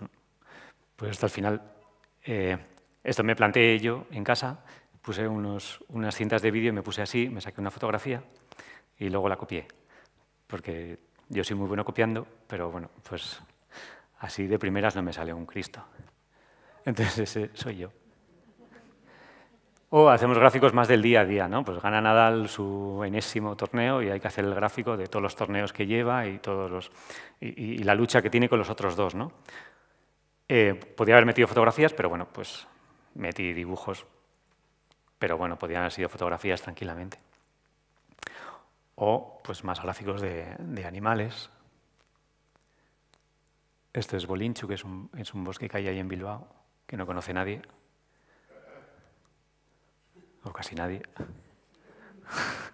Pues esto al final, eh, esto me planteé yo en casa, puse unos, unas cintas de vídeo y me puse así, me saqué una fotografía y luego la copié. Porque yo soy muy bueno copiando, pero bueno, pues así de primeras no me sale un Cristo. Entonces ese soy yo. O hacemos gráficos más del día a día, ¿no? Pues gana Nadal su enésimo torneo y hay que hacer el gráfico de todos los torneos que lleva y, todos los, y, la lucha que tiene con los otros dos, ¿no? Eh, podía haber metido fotografías, pero bueno, pues metí dibujos. Pero bueno, podían haber sido fotografías tranquilamente. O pues más gráficos de, animales. Este es Bolinchu, que es un, es un bosque que hay ahí en Bilbao, que no conoce nadie o casi nadie.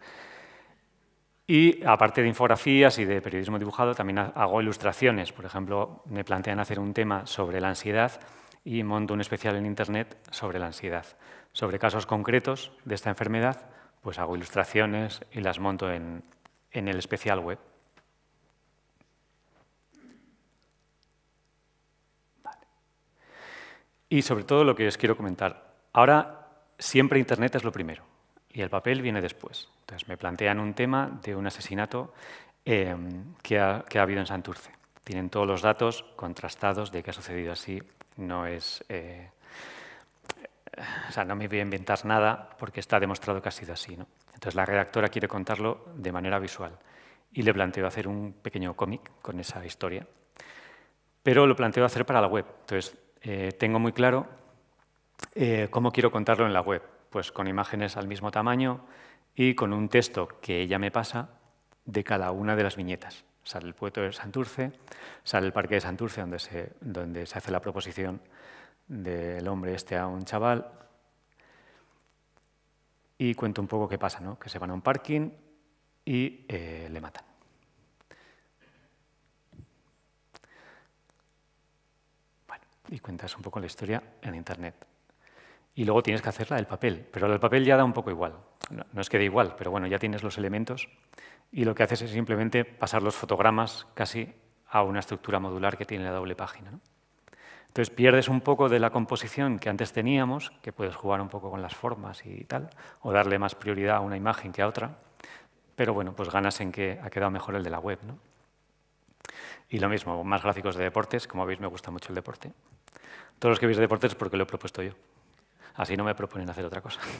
Y aparte de infografías y de periodismo dibujado, también hago ilustraciones. Por ejemplo, me plantean hacer un tema sobre la ansiedad y monto un especial en Internet sobre la ansiedad. Sobre casos concretos de esta enfermedad, pues hago ilustraciones y las monto en, en el especial web. Y sobre todo lo que os quiero comentar. Ahora siempre Internet es lo primero y el papel viene después. Entonces me plantean un tema de un asesinato em, que, ha, habido en Santurce. Tienen todos los datos contrastados de que ha sucedido así. No es... Eh, o sea, no me voy a inventar nada porque está demostrado que ha sido así. ¿no? Entonces la redactora quiere contarlo de manera visual y le planteo hacer un pequeño cómic con esa historia. Pero lo planteo hacer para la web. Entonces eh, tengo muy claro eh, ¿Cómo quiero contarlo en la web? Pues con imágenes al mismo tamaño y con un texto que ella me pasa de cada una de las viñetas. Sale el puerto de Santurce, sale el parque de Santurce donde se, donde se hace la proposición del hombre este a un chaval y cuento un poco qué pasa, ¿no? que se van a un parking y eh, le matan. Bueno, y cuentas un poco la historia en Internet y luego tienes que hacerla del papel. Pero el papel ya da un poco igual. No, es que dé igual, pero bueno, ya tienes los elementos y lo que haces es simplemente pasar los fotogramas casi a una estructura modular que tiene la doble página. Entonces pierdes un poco de la composición que antes teníamos, que puedes jugar un poco con las formas y tal, o darle más prioridad a una imagen que a otra, pero bueno, pues ganas en que ha quedado mejor el de la web. ¿no? Y lo mismo, más gráficos de deportes, como veis me gusta mucho el deporte. Todos los que veis de deportes es porque lo he propuesto yo. Así no me proponen hacer otra cosa.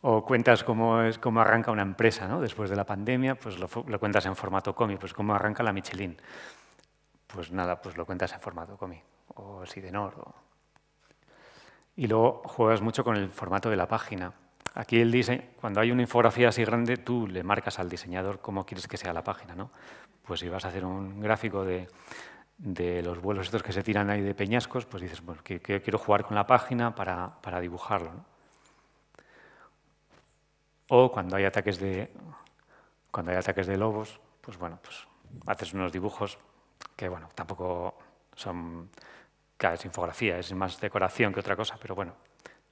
o cuentas cómo, es, cómo arranca una empresa ¿no? después de la pandemia, pues lo, cuentas en formato cómic, pues cómo arranca la Michelin. Pues nada, pues lo cuentas en formato cómic, o Sidenor. O... Y luego juegas mucho con el formato de la página. Aquí el diseño, cuando hay una infografía así grande, tú le marcas al diseñador cómo quieres que sea la página. ¿no? Pues si vas a hacer un gráfico de de los vuelos estos que se tiran ahí de peñascos, pues dices, bueno, que, quiero jugar con la página para, para dibujarlo. O cuando hay ataques de cuando hay ataques de lobos, pues bueno, pues haces unos dibujos que bueno, tampoco son cada es infografía, es más decoración que otra cosa, pero bueno,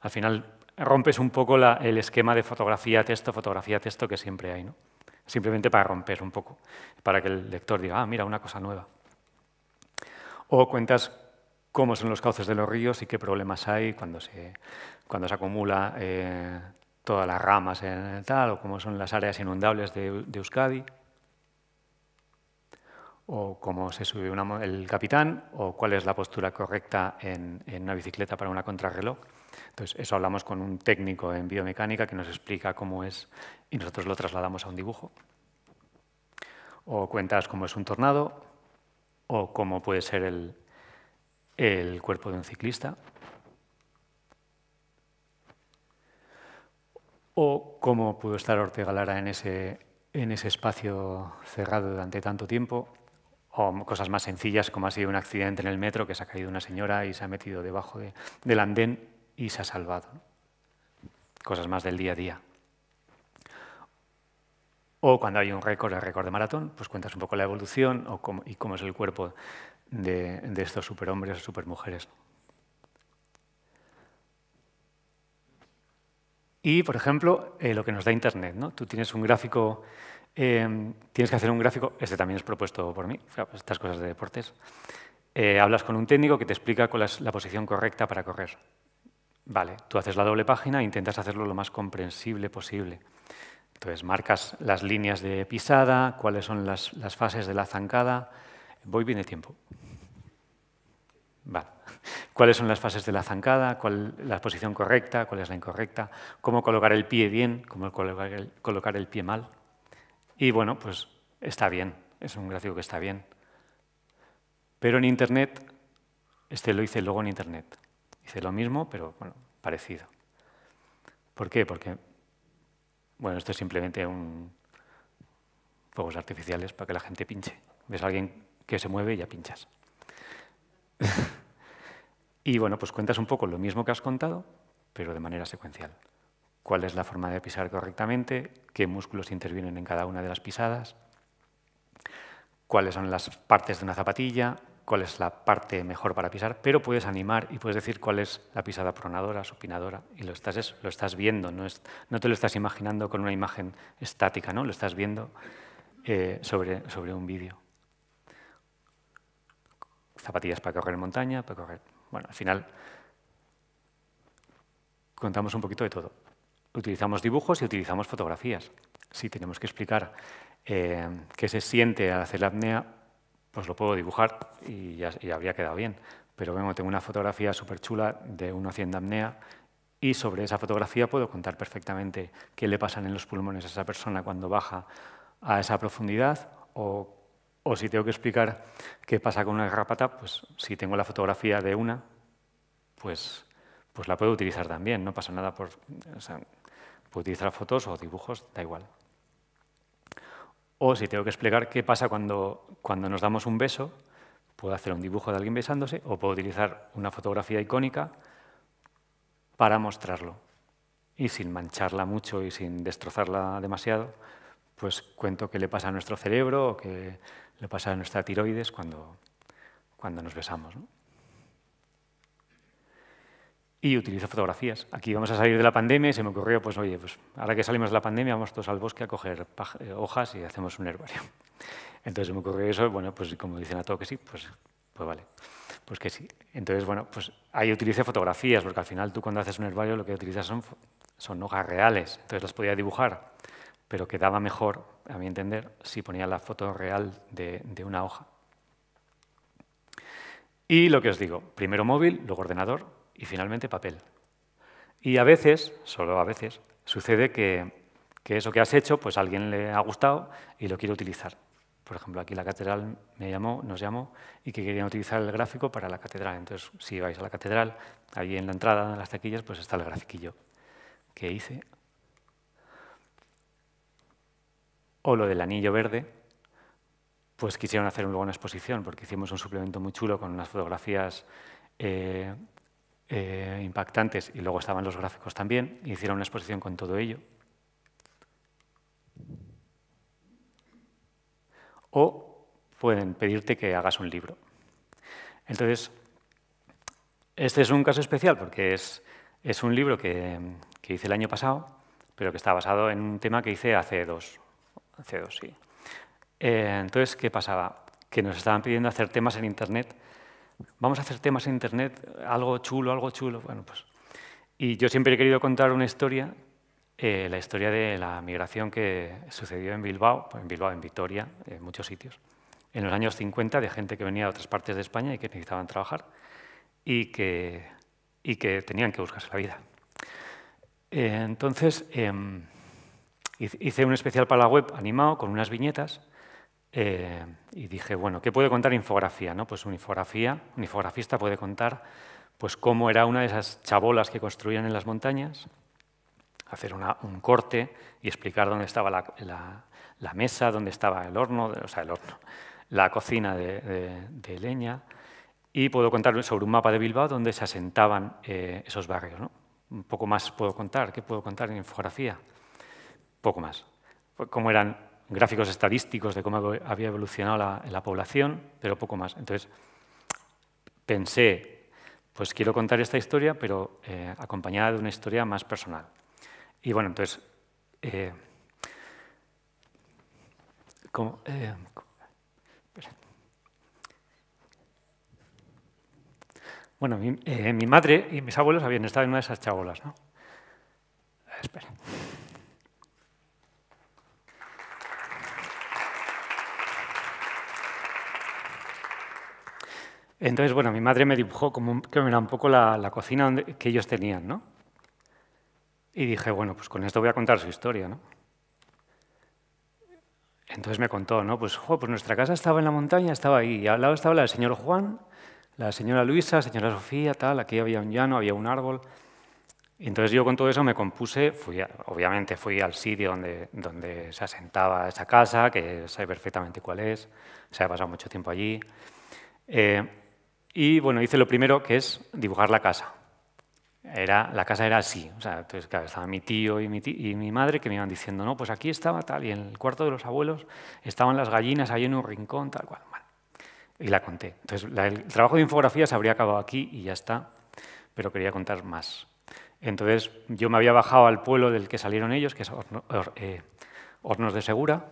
al final rompes un poco el esquema de fotografía-texto, fotografía-texto que siempre hay, ¿no? Simplemente para romper un poco, para que el lector diga, ah, mira, una cosa nueva. O cuentas cómo son los cauces de los ríos y qué problemas hay cuando se, cuando se acumula eh, todas las ramas en tal, o cómo son las áreas inundables de, Euskadi, o cómo se sube el capitán, o cuál es la postura correcta en, en, una bicicleta para una contrarreloj. Entonces, eso hablamos con un técnico en biomecánica que nos explica cómo es y nosotros lo trasladamos a un dibujo. O cuentas cómo es un tornado, o cómo puede ser el, cuerpo de un ciclista, o cómo pudo estar Ortega Lara en ese espacio cerrado durante tanto tiempo, o cosas más sencillas como ha sido un accidente en el metro que se ha caído una señora y se ha metido debajo del andén y se ha salvado. Cosas más del día a día. O cuando hay un récord, el récord de maratón, pues cuentas un poco la evolución o cómo, y cómo es el cuerpo de, estos superhombres o supermujeres. Y, por ejemplo, eh, lo que nos da Internet. ¿no? Tú tienes un gráfico, eh, tienes que hacer un gráfico, este también es propuesto por mí, estas cosas de deportes. Eh, hablas con un técnico que te explica cuál es la posición correcta para correr. Vale, tú haces la doble página e intentas hacerlo lo más comprensible posible. Entonces, marcas las líneas de pisada, cuáles son las, fases de la zancada. Voy bien de tiempo. Vale. ¿Cuáles son las fases de la zancada? ¿Cuál la posición correcta? ¿Cuál es la incorrecta? ¿Cómo colocar el pie bien? ¿Cómo colocar el, colocar el pie mal? Y bueno, pues está bien. Es un gráfico que está bien. Pero en Internet, este lo hice luego en Internet. Hice lo mismo, pero bueno, parecido. ¿Por qué? Porque bueno, esto es simplemente un fuegos artificiales para que la gente pinche. Ves a alguien que se mueve y ya pinchas. y bueno, pues cuentas un poco lo mismo que has contado, pero de manera secuencial. ¿Cuál es la forma de pisar correctamente? ¿Qué músculos intervienen en cada una de las pisadas? ¿Cuáles son las partes de una zapatilla? Cuál es la parte mejor para pisar, pero puedes animar y puedes decir cuál es la pisada pronadora, supinadora, y lo estás, lo estás viendo, no, es, no te lo estás imaginando con una imagen estática, ¿no? lo estás viendo eh, sobre, sobre un vídeo. Zapatillas para correr montaña, para correr... Bueno, al final contamos un poquito de todo. Utilizamos dibujos y utilizamos fotografías. Si tenemos que explicar eh, qué se siente al hacer la apnea, pues lo puedo dibujar y ya, habría quedado bien. Pero bueno, tengo una fotografía súper chula de uno haciendo apnea y sobre esa fotografía puedo contar perfectamente qué le pasan en los pulmones a esa persona cuando baja a esa profundidad o O si tengo que explicar qué pasa con una garrapata, pues si tengo la fotografía de una, pues, pues la puedo utilizar también, no pasa nada por... puedo utilizar fotos o dibujos, da igual. O si tengo que explicar qué pasa cuando, cuando nos damos un beso, puedo hacer un dibujo de alguien besándose o puedo utilizar una fotografía icónica para mostrarlo. Y sin mancharla mucho y sin destrozarla demasiado, pues cuento qué le pasa a nuestro cerebro o qué le pasa a nuestra tiroides cuando, cuando nos besamos. Y utilizo fotografías. Aquí vamos a salir de la pandemia y se me ocurrió, pues oye, pues ahora que salimos de la pandemia vamos todos al bosque a coger eh, hojas y hacemos un herbario. Entonces me ocurrió eso, bueno, pues como dicen a todo que sí, pues, pues vale, pues que sí. Entonces, bueno, pues ahí utilicé fotografías, porque al final tú cuando haces un herbario lo que utilizas son, son hojas reales, entonces las podía dibujar pero quedaba mejor, a mi entender, si ponía la foto real de, una hoja. Y lo que os digo, primero móvil, luego ordenador y finalmente papel. Y a veces, solo a veces, sucede que, eso que has hecho, pues a alguien le ha gustado y lo quiere utilizar. Por ejemplo, aquí la catedral me llamó, nos llamó y que querían utilizar el gráfico para la catedral. Entonces, si vais a la catedral, ahí en la entrada de las taquillas, pues está el grafiquillo que hice o lo del anillo verde, pues quisieron hacer luego una exposición, porque hicimos un suplemento muy chulo con unas fotografías eh, eh, impactantes y luego estaban los gráficos también, y hicieron una exposición con todo ello. O pueden pedirte que hagas un libro. Entonces, este es un caso especial porque es, es un libro que, que hice el año pasado, pero que está basado en un tema que hice hace dos, C2, sí. Eh, entonces, ¿qué pasaba? Que nos estaban pidiendo hacer temas en Internet. Vamos a hacer temas en Internet, algo chulo, algo chulo. Bueno, pues. Y yo siempre he querido contar una historia, eh, la historia de la migración que sucedió en Bilbao, en Bilbao, en Vitoria, en muchos sitios, en los años 50, de gente que venía de otras partes de España y que necesitaban trabajar y que, y que tenían que buscarse la vida. Eh, entonces, em, Hice un especial para la web animado con unas viñetas eh, y dije, bueno, ¿qué puede contar infografía? No? Pues una infografía, un infografista puede contar pues, cómo era una de esas chabolas que construían en las montañas, hacer un corte y explicar dónde estaba la, mesa, dónde estaba el horno, o sea, el horno, la cocina de, leña, y puedo contar sobre un mapa de Bilbao donde se asentaban eh, esos barrios. ¿no? Un poco más puedo contar, ¿qué puedo contar en infografía? poco más. Como eran gráficos estadísticos de cómo había evolucionado la, población, pero poco más. Entonces, pensé, pues quiero contar esta historia, pero eh, acompañada de una historia más personal. Y bueno, entonces, eh, eh, bueno, mi, mi, madre y mis abuelos habían estado en una de esas chabolas, ¿no? Espera. Entonces, bueno, mi madre me dibujó como que era un poco la, cocina que ellos tenían, ¿no? Y dije, bueno, pues con esto voy a contar su historia, ¿no? Entonces me contó, ¿no? Pues, pues nuestra casa estaba en la montaña, estaba ahí, y al lado estaba la del señor Juan, la señora Luisa, la señora Sofía, tal, aquí había un llano, había un árbol. Y entonces yo con todo eso me compuse, fui obviamente fui al sitio donde, donde se asentaba esa casa, que sé perfectamente cuál es, se ha pasado mucho tiempo allí. Eh, y bueno, hice lo primero, que es dibujar la casa. Era, la casa era así. O entonces, estaba mi tío y mi, y mi madre que me iban diciendo, no, pues aquí estaba tal, y en el cuarto de los abuelos estaban las gallinas ahí en un rincón, tal cual. y la conté. Entonces, el trabajo de infografía se habría acabado aquí y ya está, pero quería contar más. Entonces, yo me había bajado al pueblo del que salieron ellos, que es eh, Hornos de Segura,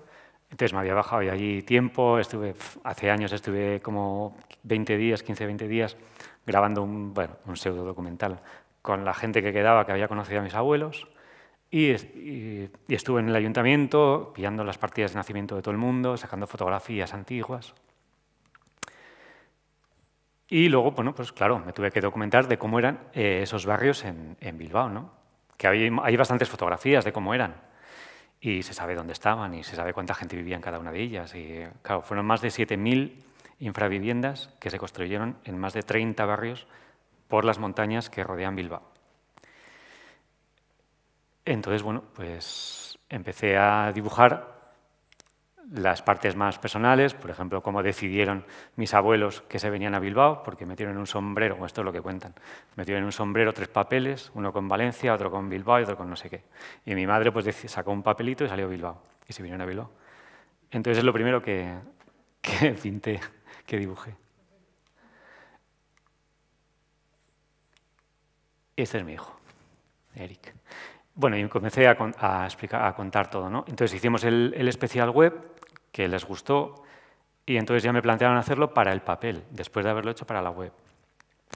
entonces me había bajado y allí tiempo, estuve, hace años estuve como 20 días, 15, 20 días grabando un, bueno, un pseudo documental con la gente que quedaba, que había conocido a mis abuelos, y, estuve en el ayuntamiento pillando las partidas de nacimiento de todo el mundo, sacando fotografías antiguas. Y luego, bueno, pues claro, me tuve que documentar de cómo eran eh, esos barrios en, Bilbao, ¿no? Que hay bastantes fotografías de cómo eran. Y se sabe dónde estaban y se sabe cuánta gente vivía en cada una de ellas. Y claro, fueron más de 7.000 infraviviendas que se construyeron en más de 30 barrios por las montañas que rodean Bilbao. Entonces, bueno, pues empecé a dibujar las partes más personales, por ejemplo, cómo decidieron mis abuelos que se venían a Bilbao, porque metieron en un sombrero, esto es lo que cuentan, metieron un sombrero tres papeles, uno con Valencia, otro con Bilbao y otro con no sé qué. Y mi madre pues sacó un papelito y salió a Bilbao, y se vinieron a Bilbao. Entonces es lo primero que, pinté, que dibujé. Este es mi hijo, Eric. Bueno, y comencé a, explicar, a contar todo. ¿no? Entonces hicimos el, especial web, que les gustó, y entonces ya me plantearon hacerlo para el papel, después de haberlo hecho para la web.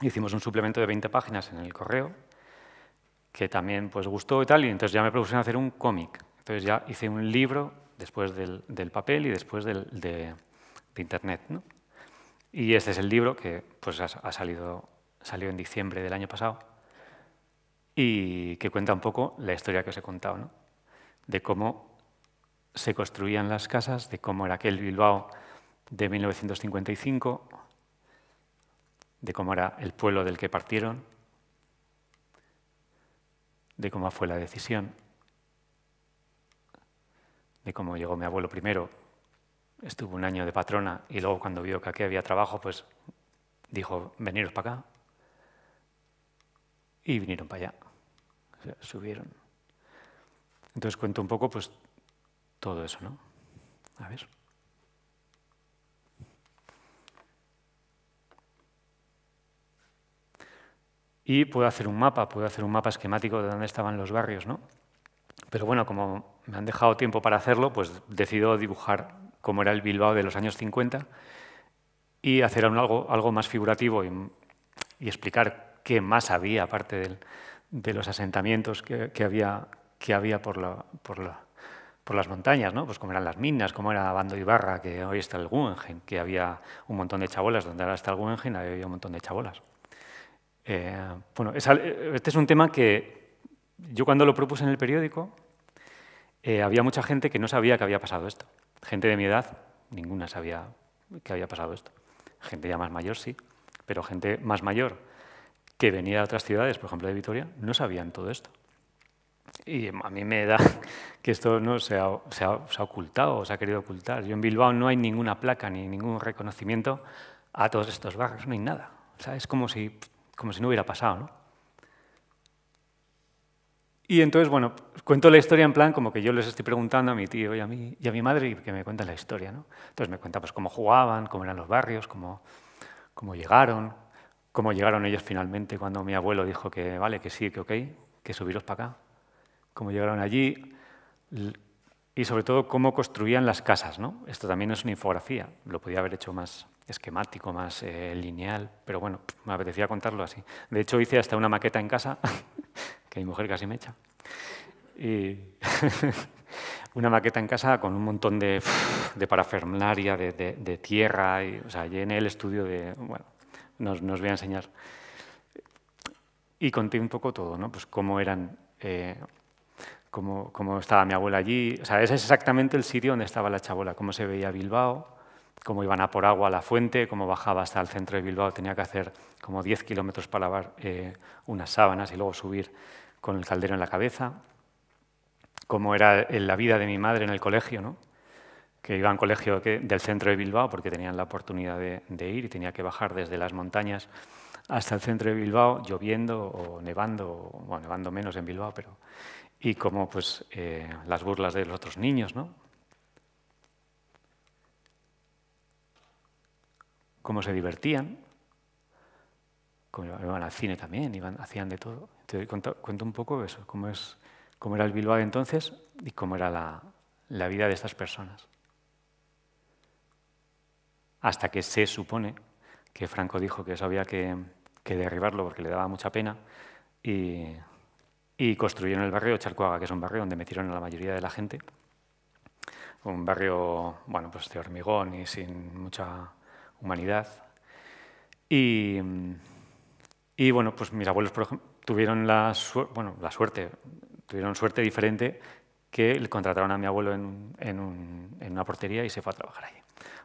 Hicimos un suplemento de 20 páginas en el correo, que también pues, gustó y tal, y entonces ya me propusieron hacer un cómic. Entonces ya hice un libro después del, papel y después del, de, Internet. Y este es el libro que pues, ha salido, salió en diciembre del año pasado y que cuenta un poco la historia que os he contado, ¿no? de cómo se construían las casas, de cómo era aquel Bilbao de 1955, de cómo era el pueblo del que partieron, de cómo fue la decisión, de cómo llegó mi abuelo primero, estuvo un año de patrona y luego cuando vio que aquí había trabajo, pues dijo, veniros para acá. Y vinieron para allá, subieron. Entonces cuento un poco pues todo eso, ¿no? A ver. Y puedo hacer un mapa, puedo hacer un mapa esquemático de dónde estaban los barrios, ¿no? Pero bueno, como me han dejado tiempo para hacerlo, pues decido dibujar cómo era el Bilbao de los años 50 y hacer algo, algo más figurativo y, explicar qué más había, aparte de los asentamientos que, que, había, que había por, la, por, la, por, las montañas, ¿no? pues como eran las minas, como era Bando Ibarra, que hoy está el Guggenheim, que había un montón de chabolas, donde ahora está el Guggenheim había un montón de chabolas. Eh, bueno, este es un tema que yo cuando lo propuse en el periódico, eh, había mucha gente que no sabía que había pasado esto. Gente de mi edad, ninguna sabía que había pasado esto. Gente ya más mayor, sí, pero gente más mayor que venía de otras ciudades, por ejemplo de Vitoria, no sabían todo esto. Y a mí me da que esto no se ha, se, ha, se ha, ocultado o se ha querido ocultar. Yo en Bilbao no hay ninguna placa ni ningún reconocimiento a todos estos barrios, no hay nada. O sea, es como si, como si no hubiera pasado, ¿no? Y entonces, bueno, cuento la historia en plan como que yo les estoy preguntando a mi tío y a mí y a mi madre que me cuenten la historia, ¿no? Entonces me cuenta pues cómo jugaban, cómo eran los barrios, cómo, cómo llegaron, cómo llegaron ellos finalmente cuando mi abuelo dijo que vale, que sí, que ok, que subiros para acá, cómo llegaron allí y sobre todo cómo construían las casas. ¿no? Esto también es una infografía, lo podía haber hecho más esquemático, más eh, lineal, pero bueno, me apetecía contarlo así. De hecho hice hasta una maqueta en casa, que mi mujer casi me echa, y una maqueta en casa con un montón de, de parafernalia, de, tierra, y, o sea, llené el estudio de... Bueno, nos, nos voy a enseñar. Y conté un poco todo, ¿no? Pues cómo eran, eh, cómo, cómo, estaba mi abuela allí. O sea, ese es exactamente el sitio donde estaba la chabola, cómo se veía Bilbao, cómo iban a por agua a la fuente, cómo bajaba hasta el centro de Bilbao, tenía que hacer como 10 kilómetros para lavar eh, unas sábanas y luego subir con el caldero en la cabeza, cómo era la vida de mi madre en el colegio, ¿no? que iba a un colegio del centro de Bilbao porque tenían la oportunidad de, de, ir y tenía que bajar desde las montañas hasta el centro de Bilbao, lloviendo o nevando, o, bueno, nevando menos en Bilbao, pero y como pues eh, las burlas de los otros niños, ¿no? Cómo se divertían, cómo iban al cine también, iban, hacían de todo. Te cuento, cuento un poco eso, cómo, es, cómo era el Bilbao de entonces y cómo era la, la vida de estas personas hasta que se supone que Franco dijo que eso había que, que derribarlo porque le daba mucha pena y, y, construyeron el barrio Charcoaga, que es un barrio donde metieron a la mayoría de la gente. Un barrio, bueno, pues de hormigón y sin mucha humanidad. Y, y bueno, pues mis abuelos, por ejemplo, tuvieron la, su bueno, la suerte, tuvieron suerte diferente que le contrataron a mi abuelo en, en, una portería y se fue a trabajar allí.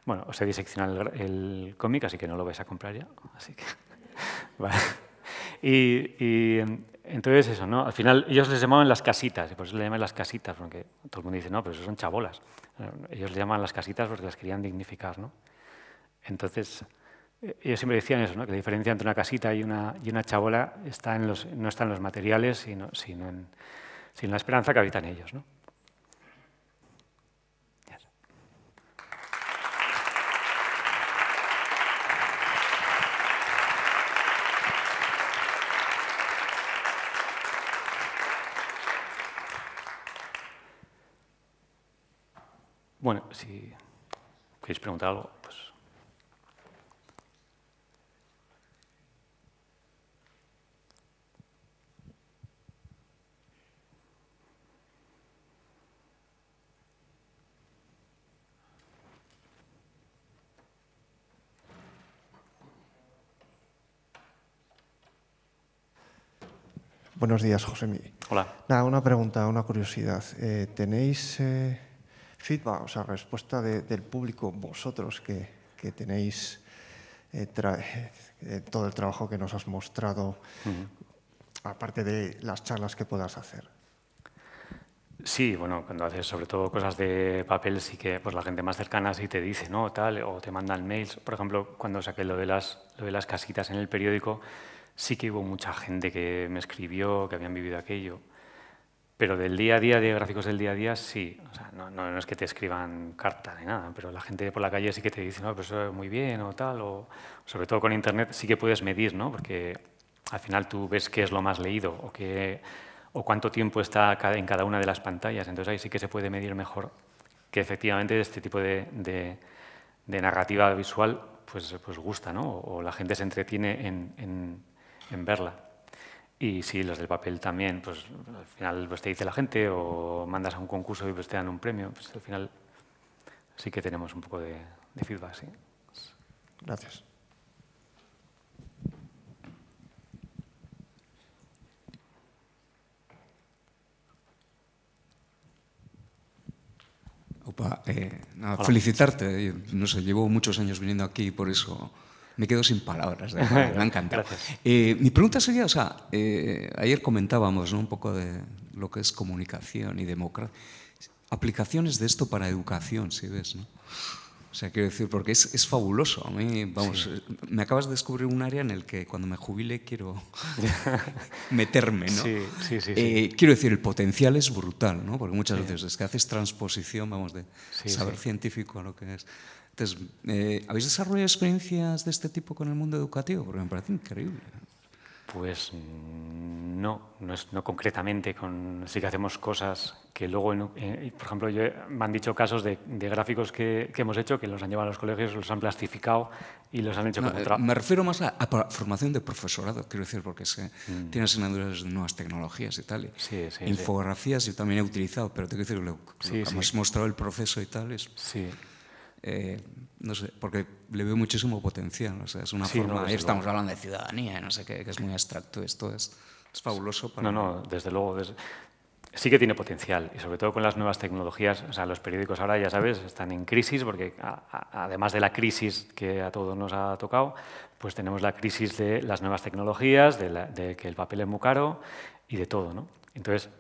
Bueno, os he diseccionado el, cómic, así que no lo vais a comprar ya. Así que, Y, entonces eso, ¿no? Al final ellos les llamaban las casitas, y por eso le llaman las casitas, porque todo el mundo dice, no, pero eso son chabolas. Ellos le llaman las casitas porque las querían dignificar, ¿no? Entonces, eh, ellos siempre decían eso, ¿no? que la diferencia entre una casita y una, y una chabola está en los, no está en los materiales, sino, sino, sino en la esperanza que habitan ellos. ¿no? Bueno, si queréis preguntar algo, pues... Buenos días, José Hola. Nada, una pregunta, una curiosidad. Eh, ¿Tenéis eh, feedback, o sea, respuesta del público, vosotros que, que tenéis eh, eh, todo el trabajo que nos has mostrado, aparte de las charlas que puedas hacer. Sí, bueno, cuando haces sobre todo cosas de papel, sí que pues, la gente más cercana sí te dice, ¿no? Tal, o te mandan mails. Por ejemplo, cuando saqué lo de, las, lo de las casitas en el periódico, sí que hubo mucha gente que me escribió, que habían vivido aquello. Pero del día a día, de gráficos del día a día, sí. O sea, no, no, es que te escriban carta ni nada, pero la gente por la calle sí que te dice, no, pues eso es muy bien o tal. O sobre todo con Internet sí que puedes medir, ¿no? Porque al final tú ves qué es lo más leído o, qué, o cuánto tiempo está en cada una de las pantallas. Entonces ahí sí que se puede medir mejor que efectivamente este tipo de, de, de narrativa visual pues, pues gusta, ¿no? O, la gente se entretiene en, en, en verla. Y sí, los del papel también, pues al final pues, te dice la gente o mandas a un concurso y pues, te dan un premio, pues al final sí que tenemos un poco de, feedback, sí. Gracias. Opa, eh, felicitarte. No sé, llevo muchos años viniendo aquí y por eso me quedo sin palabras, me ha encantado. Eh, mi pregunta sería, o sea, eh, ayer comentábamos un poco de lo que es comunicación y democracia, aplicaciones de esto para educación, si ves, ¿no? O sea, quiero decir, porque es, es fabuloso. A mí, vamos, me acabas de descubrir un área en el que cuando me jubile quiero meterme, ¿no? Sí, sí, sí, eh, quiero decir, el potencial es brutal, ¿no? Porque muchas veces es que haces transposición, vamos, de saber científico a lo que es. Entonces, eh, ¿habéis desarrollado experiencias de este tipo con el mundo educativo? Porque me parece increíble. Pues no, no, es, no concretamente. Con, sí que hacemos cosas que luego, eh, por ejemplo, yo, me han dicho casos de, gráficos que, hemos hecho que los han llevado a los colegios, los han plastificado y los han hecho no, eh, Me refiero más a, formación de profesorado, quiero decir, porque mm. tienes asignaturas de nuevas tecnologías y tal. sí, sí, Infografías yo también he utilizado, pero te quiero decir, lo, lo que hemos mostrado el proceso y tal es... Sí. Eh, no sé, porque le veo muchísimo potencial. O sea, es una forma. estamos hablando de ciudadanía, no sé qué, que es muy abstracto. Esto es, es fabuloso. Para no, no, desde luego. Sí que tiene potencial y sobre todo con las nuevas tecnologías. O sea, los periódicos ahora, ya sabes, están en crisis porque además de la crisis que a todos nos ha tocado, pues tenemos la crisis de las nuevas tecnologías, de, de que el papel es muy caro y de todo, ¿no? Entonces,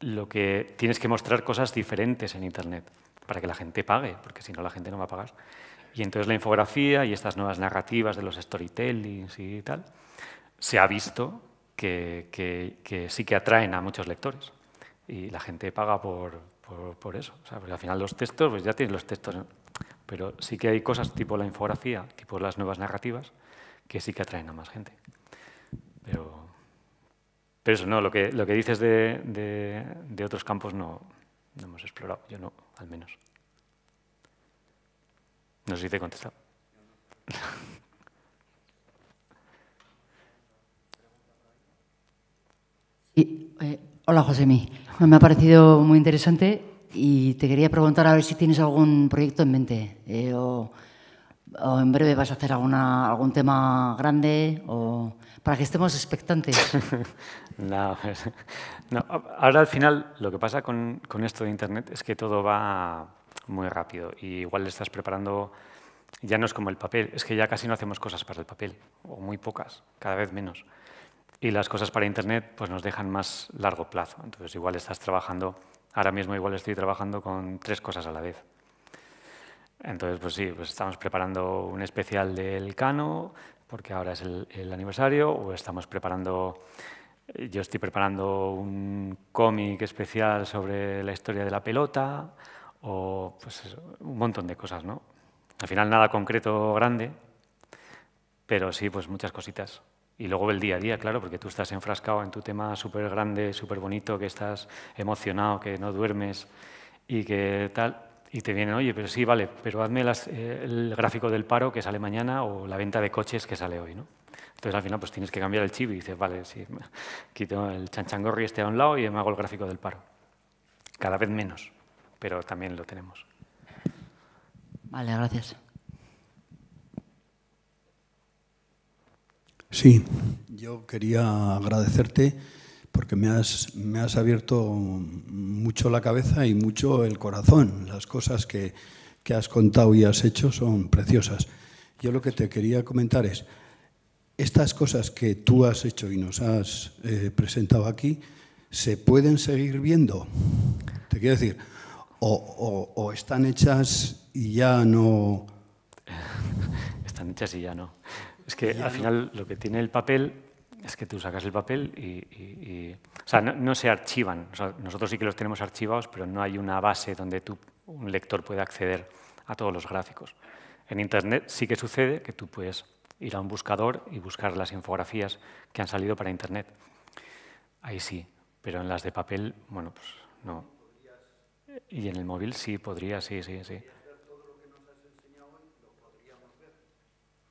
lo que tienes que mostrar cosas diferentes en Internet para que la gente pague, porque si no la gente no va a pagar. Y entonces la infografía y estas nuevas narrativas de los storytellings y tal, se ha visto que, sí que atraen a muchos lectores. Y la gente paga por, por, eso. O sea, porque al final los textos, pues ya tienes los textos. Pero sí que hay cosas tipo la infografía, tipo las nuevas narrativas, que sí que atraen a más gente. Pero, pero eso no, lo que, lo que dices de, de, de otros campos no, no hemos explorado, yo no, al menos. No sé si te he contestado. Eh, hola, Josemi. Me ha parecido muy interesante y te quería preguntar a ver si tienes algún proyecto en mente eh, o ¿O en breve vas a hacer algún tema grande? O para que estemos expectantes. no, no, ahora al final lo que pasa con, con, esto de Internet es que todo va muy rápido y igual le estás preparando, ya no es como el papel, es que ya casi no hacemos cosas para el papel, o muy pocas, cada vez menos. Y las cosas para Internet pues nos dejan más largo plazo, entonces igual estás trabajando, ahora mismo igual estoy trabajando con tres cosas a la vez. Entonces, pues sí, pues estamos preparando un especial del Cano, porque ahora es el, aniversario, o estamos preparando, yo estoy preparando un cómic especial sobre la historia de la pelota, o pues un montón de cosas, ¿no? Al final nada concreto grande, pero sí, pues muchas cositas. Y luego el día a día, claro, porque tú estás enfrascado en tu tema súper grande, súper bonito, que estás emocionado, que no duermes y que tal, y te vienen, oye, pero sí, vale, pero hazme eh, el gráfico del paro que sale mañana o la venta de coches que sale hoy, ¿no? Entonces al final pues tienes que cambiar el chip y dices, vale, sí, quito el chanchangorri este a un lado y me hago el gráfico del paro. Cada vez menos, pero también lo tenemos. Vale, gracias. Sí, yo quería agradecerte porque me has, me has abierto mucho la cabeza y mucho el corazón. Las cosas que, que has contado y has hecho son preciosas. Yo lo que te quería comentar es, estas cosas que tú has hecho y nos has eh, presentado aquí, ¿se pueden seguir viendo? Te quiero decir, o, o, están hechas y ya no... están hechas y ya no. Es que al final lo que tiene el papel es que tú sacas el papel y... o sea, no, se archivan. nosotros sí que los tenemos archivados, pero no hay una base donde tú, un lector puede acceder a todos los gráficos. En Internet sí que sucede que tú puedes ir a un buscador y buscar las infografías que han salido para Internet. Ahí sí, pero en las de papel, bueno, pues no. Y en el móvil sí podría, sí, sí, sí.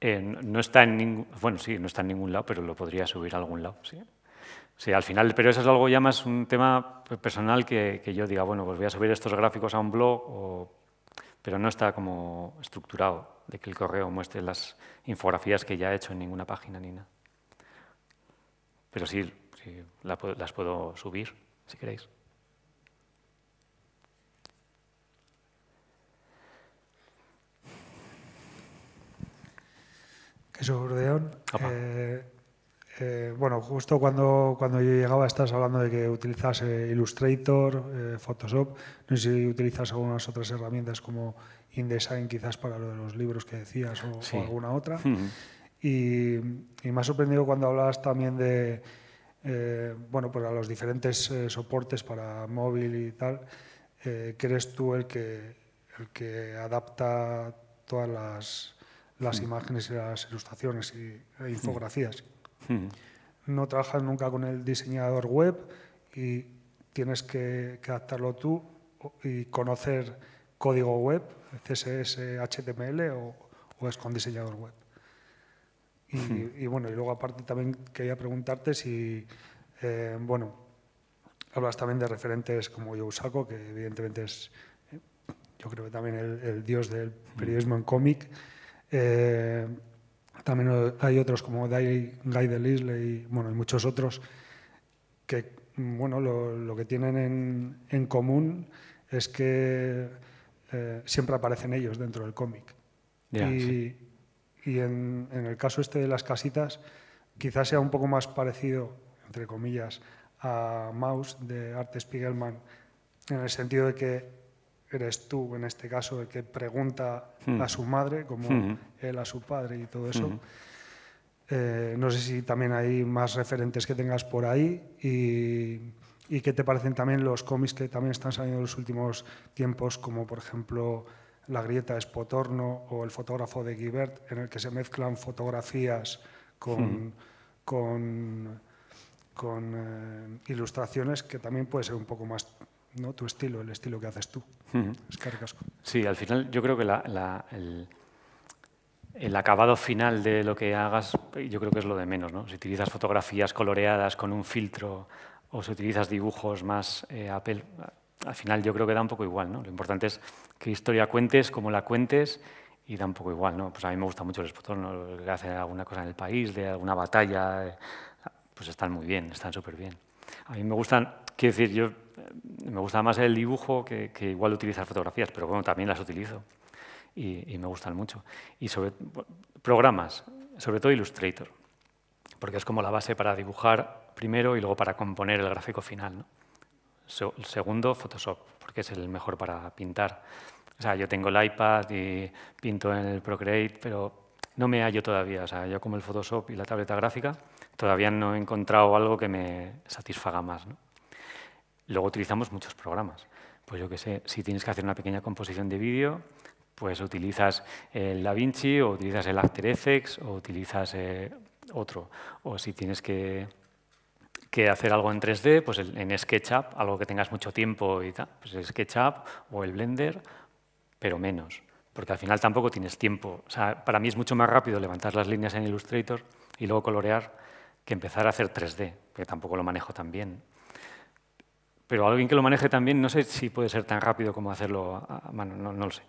Eh, no está en ningún, bueno, sí, no está en ningún lado, pero lo podría subir a algún lado, sí. Sí, al final, pero eso es algo ya más un tema personal que, que yo diga, bueno, pues voy a subir estos gráficos a un blog, pero no está como estructurado de que el correo muestre las infografías que ya he hecho en ninguna página ni nada. Pero sí, sí las puedo subir, si queréis. Jesús. Eh, eh, bueno, justo cuando, cuando yo llegaba estás hablando de que utilizas Illustrator, eh, Photoshop. No sé si utilizas algunas otras herramientas como InDesign quizás para lo de los libros que decías o, alguna otra. y, me ha sorprendido cuando hablabas también de bueno, pues los diferentes soportes para móvil y tal, que eres tú el que, el que adapta todas las las imágenes y las ilustraciones y e infografías. No trabajas nunca con el diseñador web y tienes que, adaptarlo tú y conocer código web, CSS, HTML o, es con diseñador web. Y, bueno, y luego aparte también quería preguntarte si, eh, bueno, hablas también de referentes como Joe Sacco, que evidentemente es, eh, yo creo que también el, el dios del periodismo en cómic, eh, también hay otros como Guy Delisle y, bueno, y muchos otros que bueno, lo, que tienen en, común es que eh, siempre aparecen ellos dentro del cómic. y, en, el caso este de las casitas, quizás sea un poco más parecido, entre comillas, a Maus de Art Spiegelman, en el sentido de que eres tú, en este caso, el que pregunta hmm. a su madre, como hmm. él a su padre y todo eso. Hmm. Eh, no sé si también hay más referentes que tengas por ahí y, y, qué te parecen también los cómics que también están saliendo en los últimos tiempos, como por ejemplo La grieta de Spotorno o El fotógrafo de Guibert, en el que se mezclan fotografías con, con, con eh, ilustraciones que también puede ser un poco más ¿no? tu estilo, el estilo que haces tú. Es Sí, al final yo creo que el, acabado final de lo que hagas, yo creo que es lo de menos. ¿no? Si utilizas fotografías coloreadas con un filtro o si utilizas dibujos más eh, Apple, al final yo creo que da un poco igual. ¿no? Lo importante es qué historia cuentes, cómo la cuentes y da un poco igual, ¿no? Pues a mí me gusta mucho el spot ¿no? que hacen alguna cosa en el país, de alguna batalla, eh, pues están muy bien, están súper bien. A mí me gustan, quiero decir, yo me gusta más el dibujo que, igual utilizar fotografías, pero bueno, también las utilizo y, me gustan mucho. Y sobre programas, sobre todo Illustrator, porque es como la base para dibujar primero y luego para componer el gráfico final. ¿no? el segundo, Photoshop, porque es el mejor para pintar. O sea, yo tengo el iPad y pinto en el Procreate, pero no me hallo todavía. O sea, yo como el Photoshop y la tableta gráfica, todavía no he encontrado algo que me satisfaga más. Luego utilizamos muchos programas. Pues yo qué sé, si tienes que hacer una pequeña composición de vídeo, pues utilizas el DaVinci o utilizas el After Effects o utilizas eh, otro. O si tienes que, hacer algo en 3D, pues en SketchUp, algo que tengas mucho tiempo y tal, pues el SketchUp o el Blender, pero menos. Porque al final tampoco tienes tiempo. O sea, para mí es mucho más rápido levantar las líneas en Illustrator y luego colorear que empezar a hacer 3D, que tampoco lo manejo tan bien. Pero alguien que lo maneje también, no sé si puede ser tan rápido como hacerlo a mano, no, lo sé.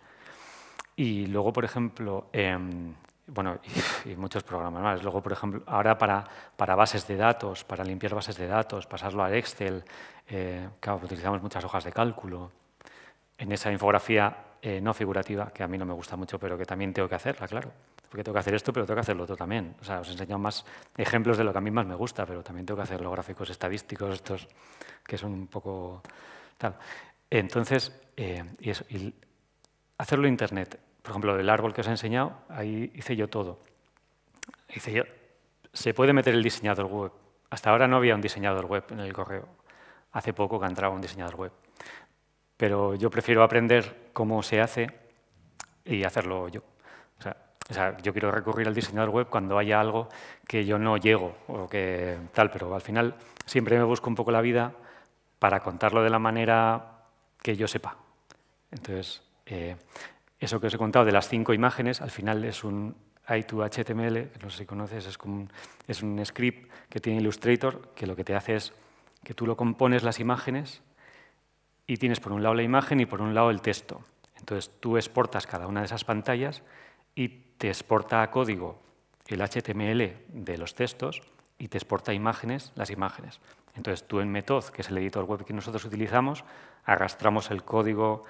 Y luego, por ejemplo, em, bueno, y, muchos programas más. Luego, por ejemplo, ahora para, para, bases de datos, para limpiar bases de datos, pasarlo al Excel, eh, claro, utilizamos muchas hojas de cálculo. En esa infografía eh, no figurativa, que a mí no me gusta mucho, pero que también tengo que hacerla, claro. Porque tengo que hacer esto, pero tengo que hacerlo otro también. O sea, os he enseñado más ejemplos de lo que a mí más me gusta, pero también tengo que hacer los gráficos estadísticos, estos que son un poco tal. Entonces, eh, hacerlo en Internet. Por ejemplo, el árbol que os he enseñado, ahí hice yo todo. Hice yo, se puede meter el diseñador web. Hasta ahora no había un diseñador web en el correo. Hace poco que ha entrado un diseñador web. Pero yo prefiero aprender cómo se hace y hacerlo yo. O sea, yo quiero recurrir al diseñador web cuando haya algo que yo no llego o que tal, pero al final siempre me busco un poco la vida para contarlo de la manera que yo sepa. Entonces, eh, eso que os he contado de las cinco imágenes, al final es un i2HTML, que no sé si conoces, es, como un, es un script que tiene Illustrator, que lo que te hace es que tú lo compones las imágenes y tienes por un lado la imagen y por un lado el texto. Entonces tú exportas cada una de esas pantallas y te exporta a código el HTML de los textos y te exporta imágenes las imágenes. Entonces tú en Method, que es el editor web que nosotros utilizamos, arrastramos el código,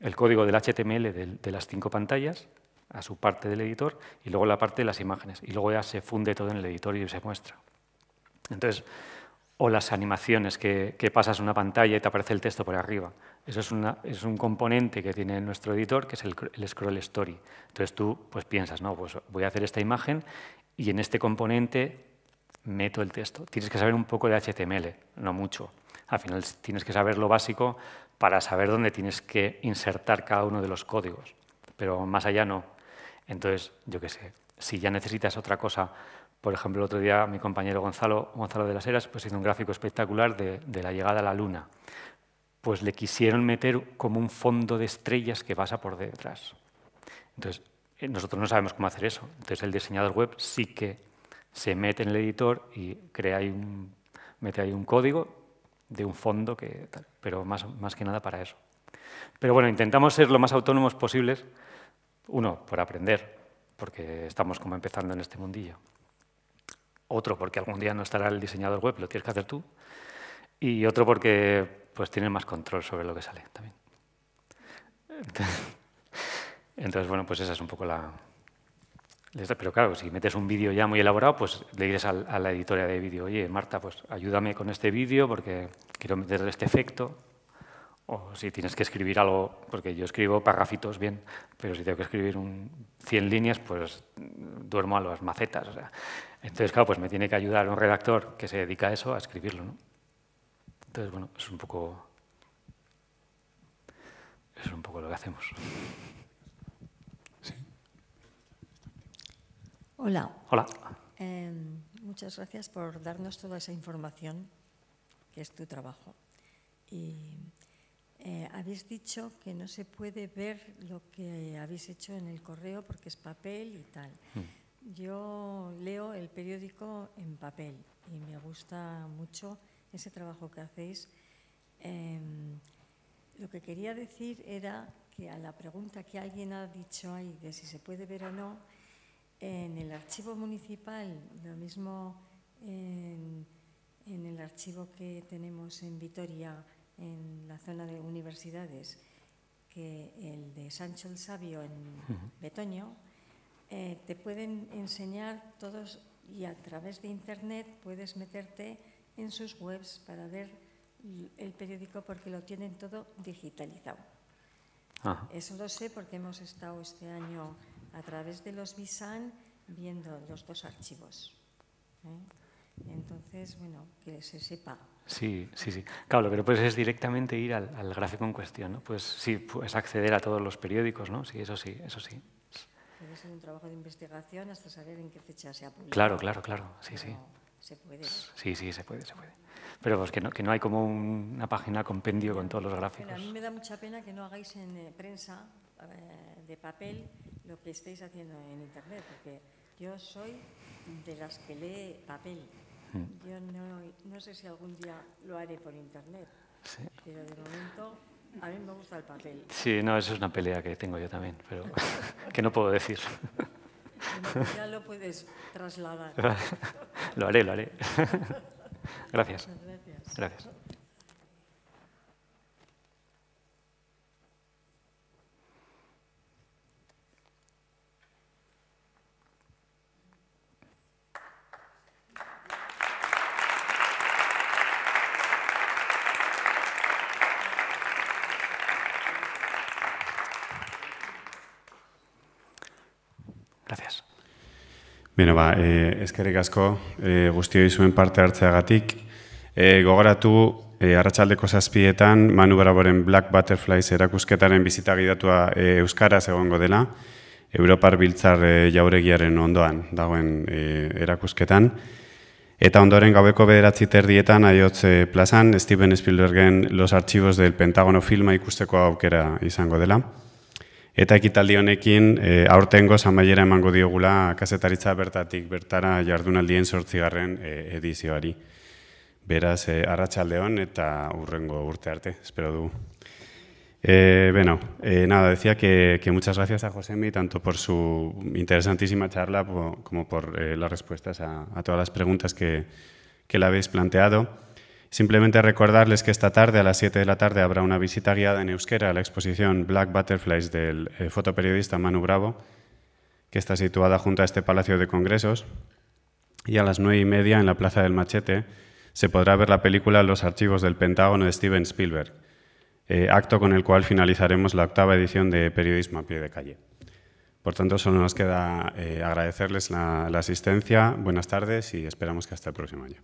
el código del HTML de, las cinco pantallas a su parte del editor y luego la parte de las imágenes. Y luego ya se funde todo en el editor y se muestra. Entonces, o las animaciones que, pasas una pantalla y te aparece el texto por arriba. Eso es, un componente que tiene nuestro editor, que es el, el, scroll story. Entonces tú pues piensas, no, pues voy a hacer esta imagen y en este componente meto el texto. Tienes que saber un poco de HTML, no mucho. Al final tienes que saber lo básico para saber dónde tienes que insertar cada uno de los códigos, pero más allá no. Entonces, yo qué sé, si ya necesitas otra cosa, por ejemplo, el otro día mi compañero Gonzalo, Gonzalo de las Heras pues hizo un gráfico espectacular de, de la llegada a la Luna. Pues le quisieron meter como un fondo de estrellas que pasa por detrás. Entonces, eh, nosotros no sabemos cómo hacer eso. Entonces, el diseñador web sí que se mete en el editor y crea ahí un, mete ahí un código de un fondo, que, pero más, más que nada para eso. Pero bueno, intentamos ser lo más autónomos posibles, uno, por aprender, porque estamos como empezando en este mundillo. Otro, porque algún día no estará el diseñador web, lo tienes que hacer tú. Y otro, porque pues tienes más control sobre lo que sale también. Entonces, bueno, pues esa es un poco la, pero claro, si metes un vídeo ya muy elaborado, pues le dices a la editorial de vídeo, oye, Marta, pues ayúdame con este vídeo porque quiero meter este efecto. O si tienes que escribir algo, porque yo escribo parrafitos bien, pero si tengo que escribir un 100 líneas, pues duermo a las macetas. O sea. Entonces, claro, pues me tiene que ayudar un redactor que se dedica a eso, a escribirlo. ¿no? Entonces, bueno, es un poco, es un poco lo que hacemos. Hola. Hola. Em, muchas gracias por darnos toda esa información, que es tu trabajo. Y eh, habéis dicho que no se puede ver lo que habéis hecho en el correo porque es papel y tal. Hmm. Yo leo el periódico en papel y me gusta mucho ese trabajo que hacéis. Em, lo que quería decir era que a la pregunta que alguien ha dicho ahí de si se puede ver o no, en el archivo municipal, lo mismo en, el archivo que tenemos en Vitoria, en la zona de universidades, que el de Sancho el Sabio en Betoño, eh, te pueden enseñar todos y a través de Internet puedes meterte en sus webs para ver el periódico porque lo tienen todo digitalizado. Eso lo sé porque hemos estado este año a través de los Bisan viendo los dos archivos. ¿eh? Entonces, bueno, que se sepa. Sí, sí, sí. Claro, lo que no puedes es directamente ir al, gráfico en cuestión, ¿no? Pues sí, puedes acceder a todos los periódicos, ¿no? Sí, eso sí, eso sí. Puede ser un trabajo de investigación hasta saber en qué fecha se ha publicado. Claro, claro, claro, sí, sí. Se puede. Sí, sí, se puede, se puede. Pero pues que no, que no hay como una página compendio con todos los gráficos. a mí me da mucha pena que no hagáis en eh, prensa eh, de papel lo que estáis haciendo en Internet, porque yo soy de las que lee papel. Mm. Yo no, no, sé si algún día lo haré por Internet, pero de momento a mí me gusta el papel. Sí, no, eso es una pelea que tengo yo también, pero que no puedo decir. ya lo puedes trasladar. lo haré, lo haré. Gracias. Gracias. Gracias. Beno, ba, e, eskerrik asko e, guztioi zuen parte hartzeagatik. E, gogoratu, e, arratsaldeko zazpietan, Manu Braboren Black Butterflies erakusketaren bizita gidatua e, Euskaraz egongo dela, Europar Biltzar e, jauregiaren ondoan dagoen e, erakusketan. Eta ondoren gaueko bederatzi terdietan aiotze plazan, Steven Spielbergen Los Archivos del Pentagono filma ikusteko aukera izango dela. Eta ekitaldi honekin e, aurtengo zamaiera emango diogula kazetaritza bertatik bertara jardunaldien sortzigarren e, edizioari. Beraz, e, arratsaldeon eta urrengo urte arte, espero du. Eh, bueno, eh, nada, decía que, que, muchas gracias a Josemi tanto por su interesantísima charla como por eh, las respuestas a, a, todas las preguntas que, que le habéis planteado. Simplemente recordarles que esta tarde, a las 7 de la tarde, habrá una visita guiada en euskera a la exposición Black Butterflies del eh, fotoperiodista Manu Bravo, que está situada junto a este Palacio de Congresos. Y a las 9 y media, en la Plaza del Machete, se podrá ver la película Los archivos del Pentágono de Steven Spielberg, eh, acto con el cual finalizaremos la octava edición de Periodismo a pie de calle. Por tanto, solo nos queda eh, agradecerles la asistencia, buenas tardes y esperamos que hasta el próximo año.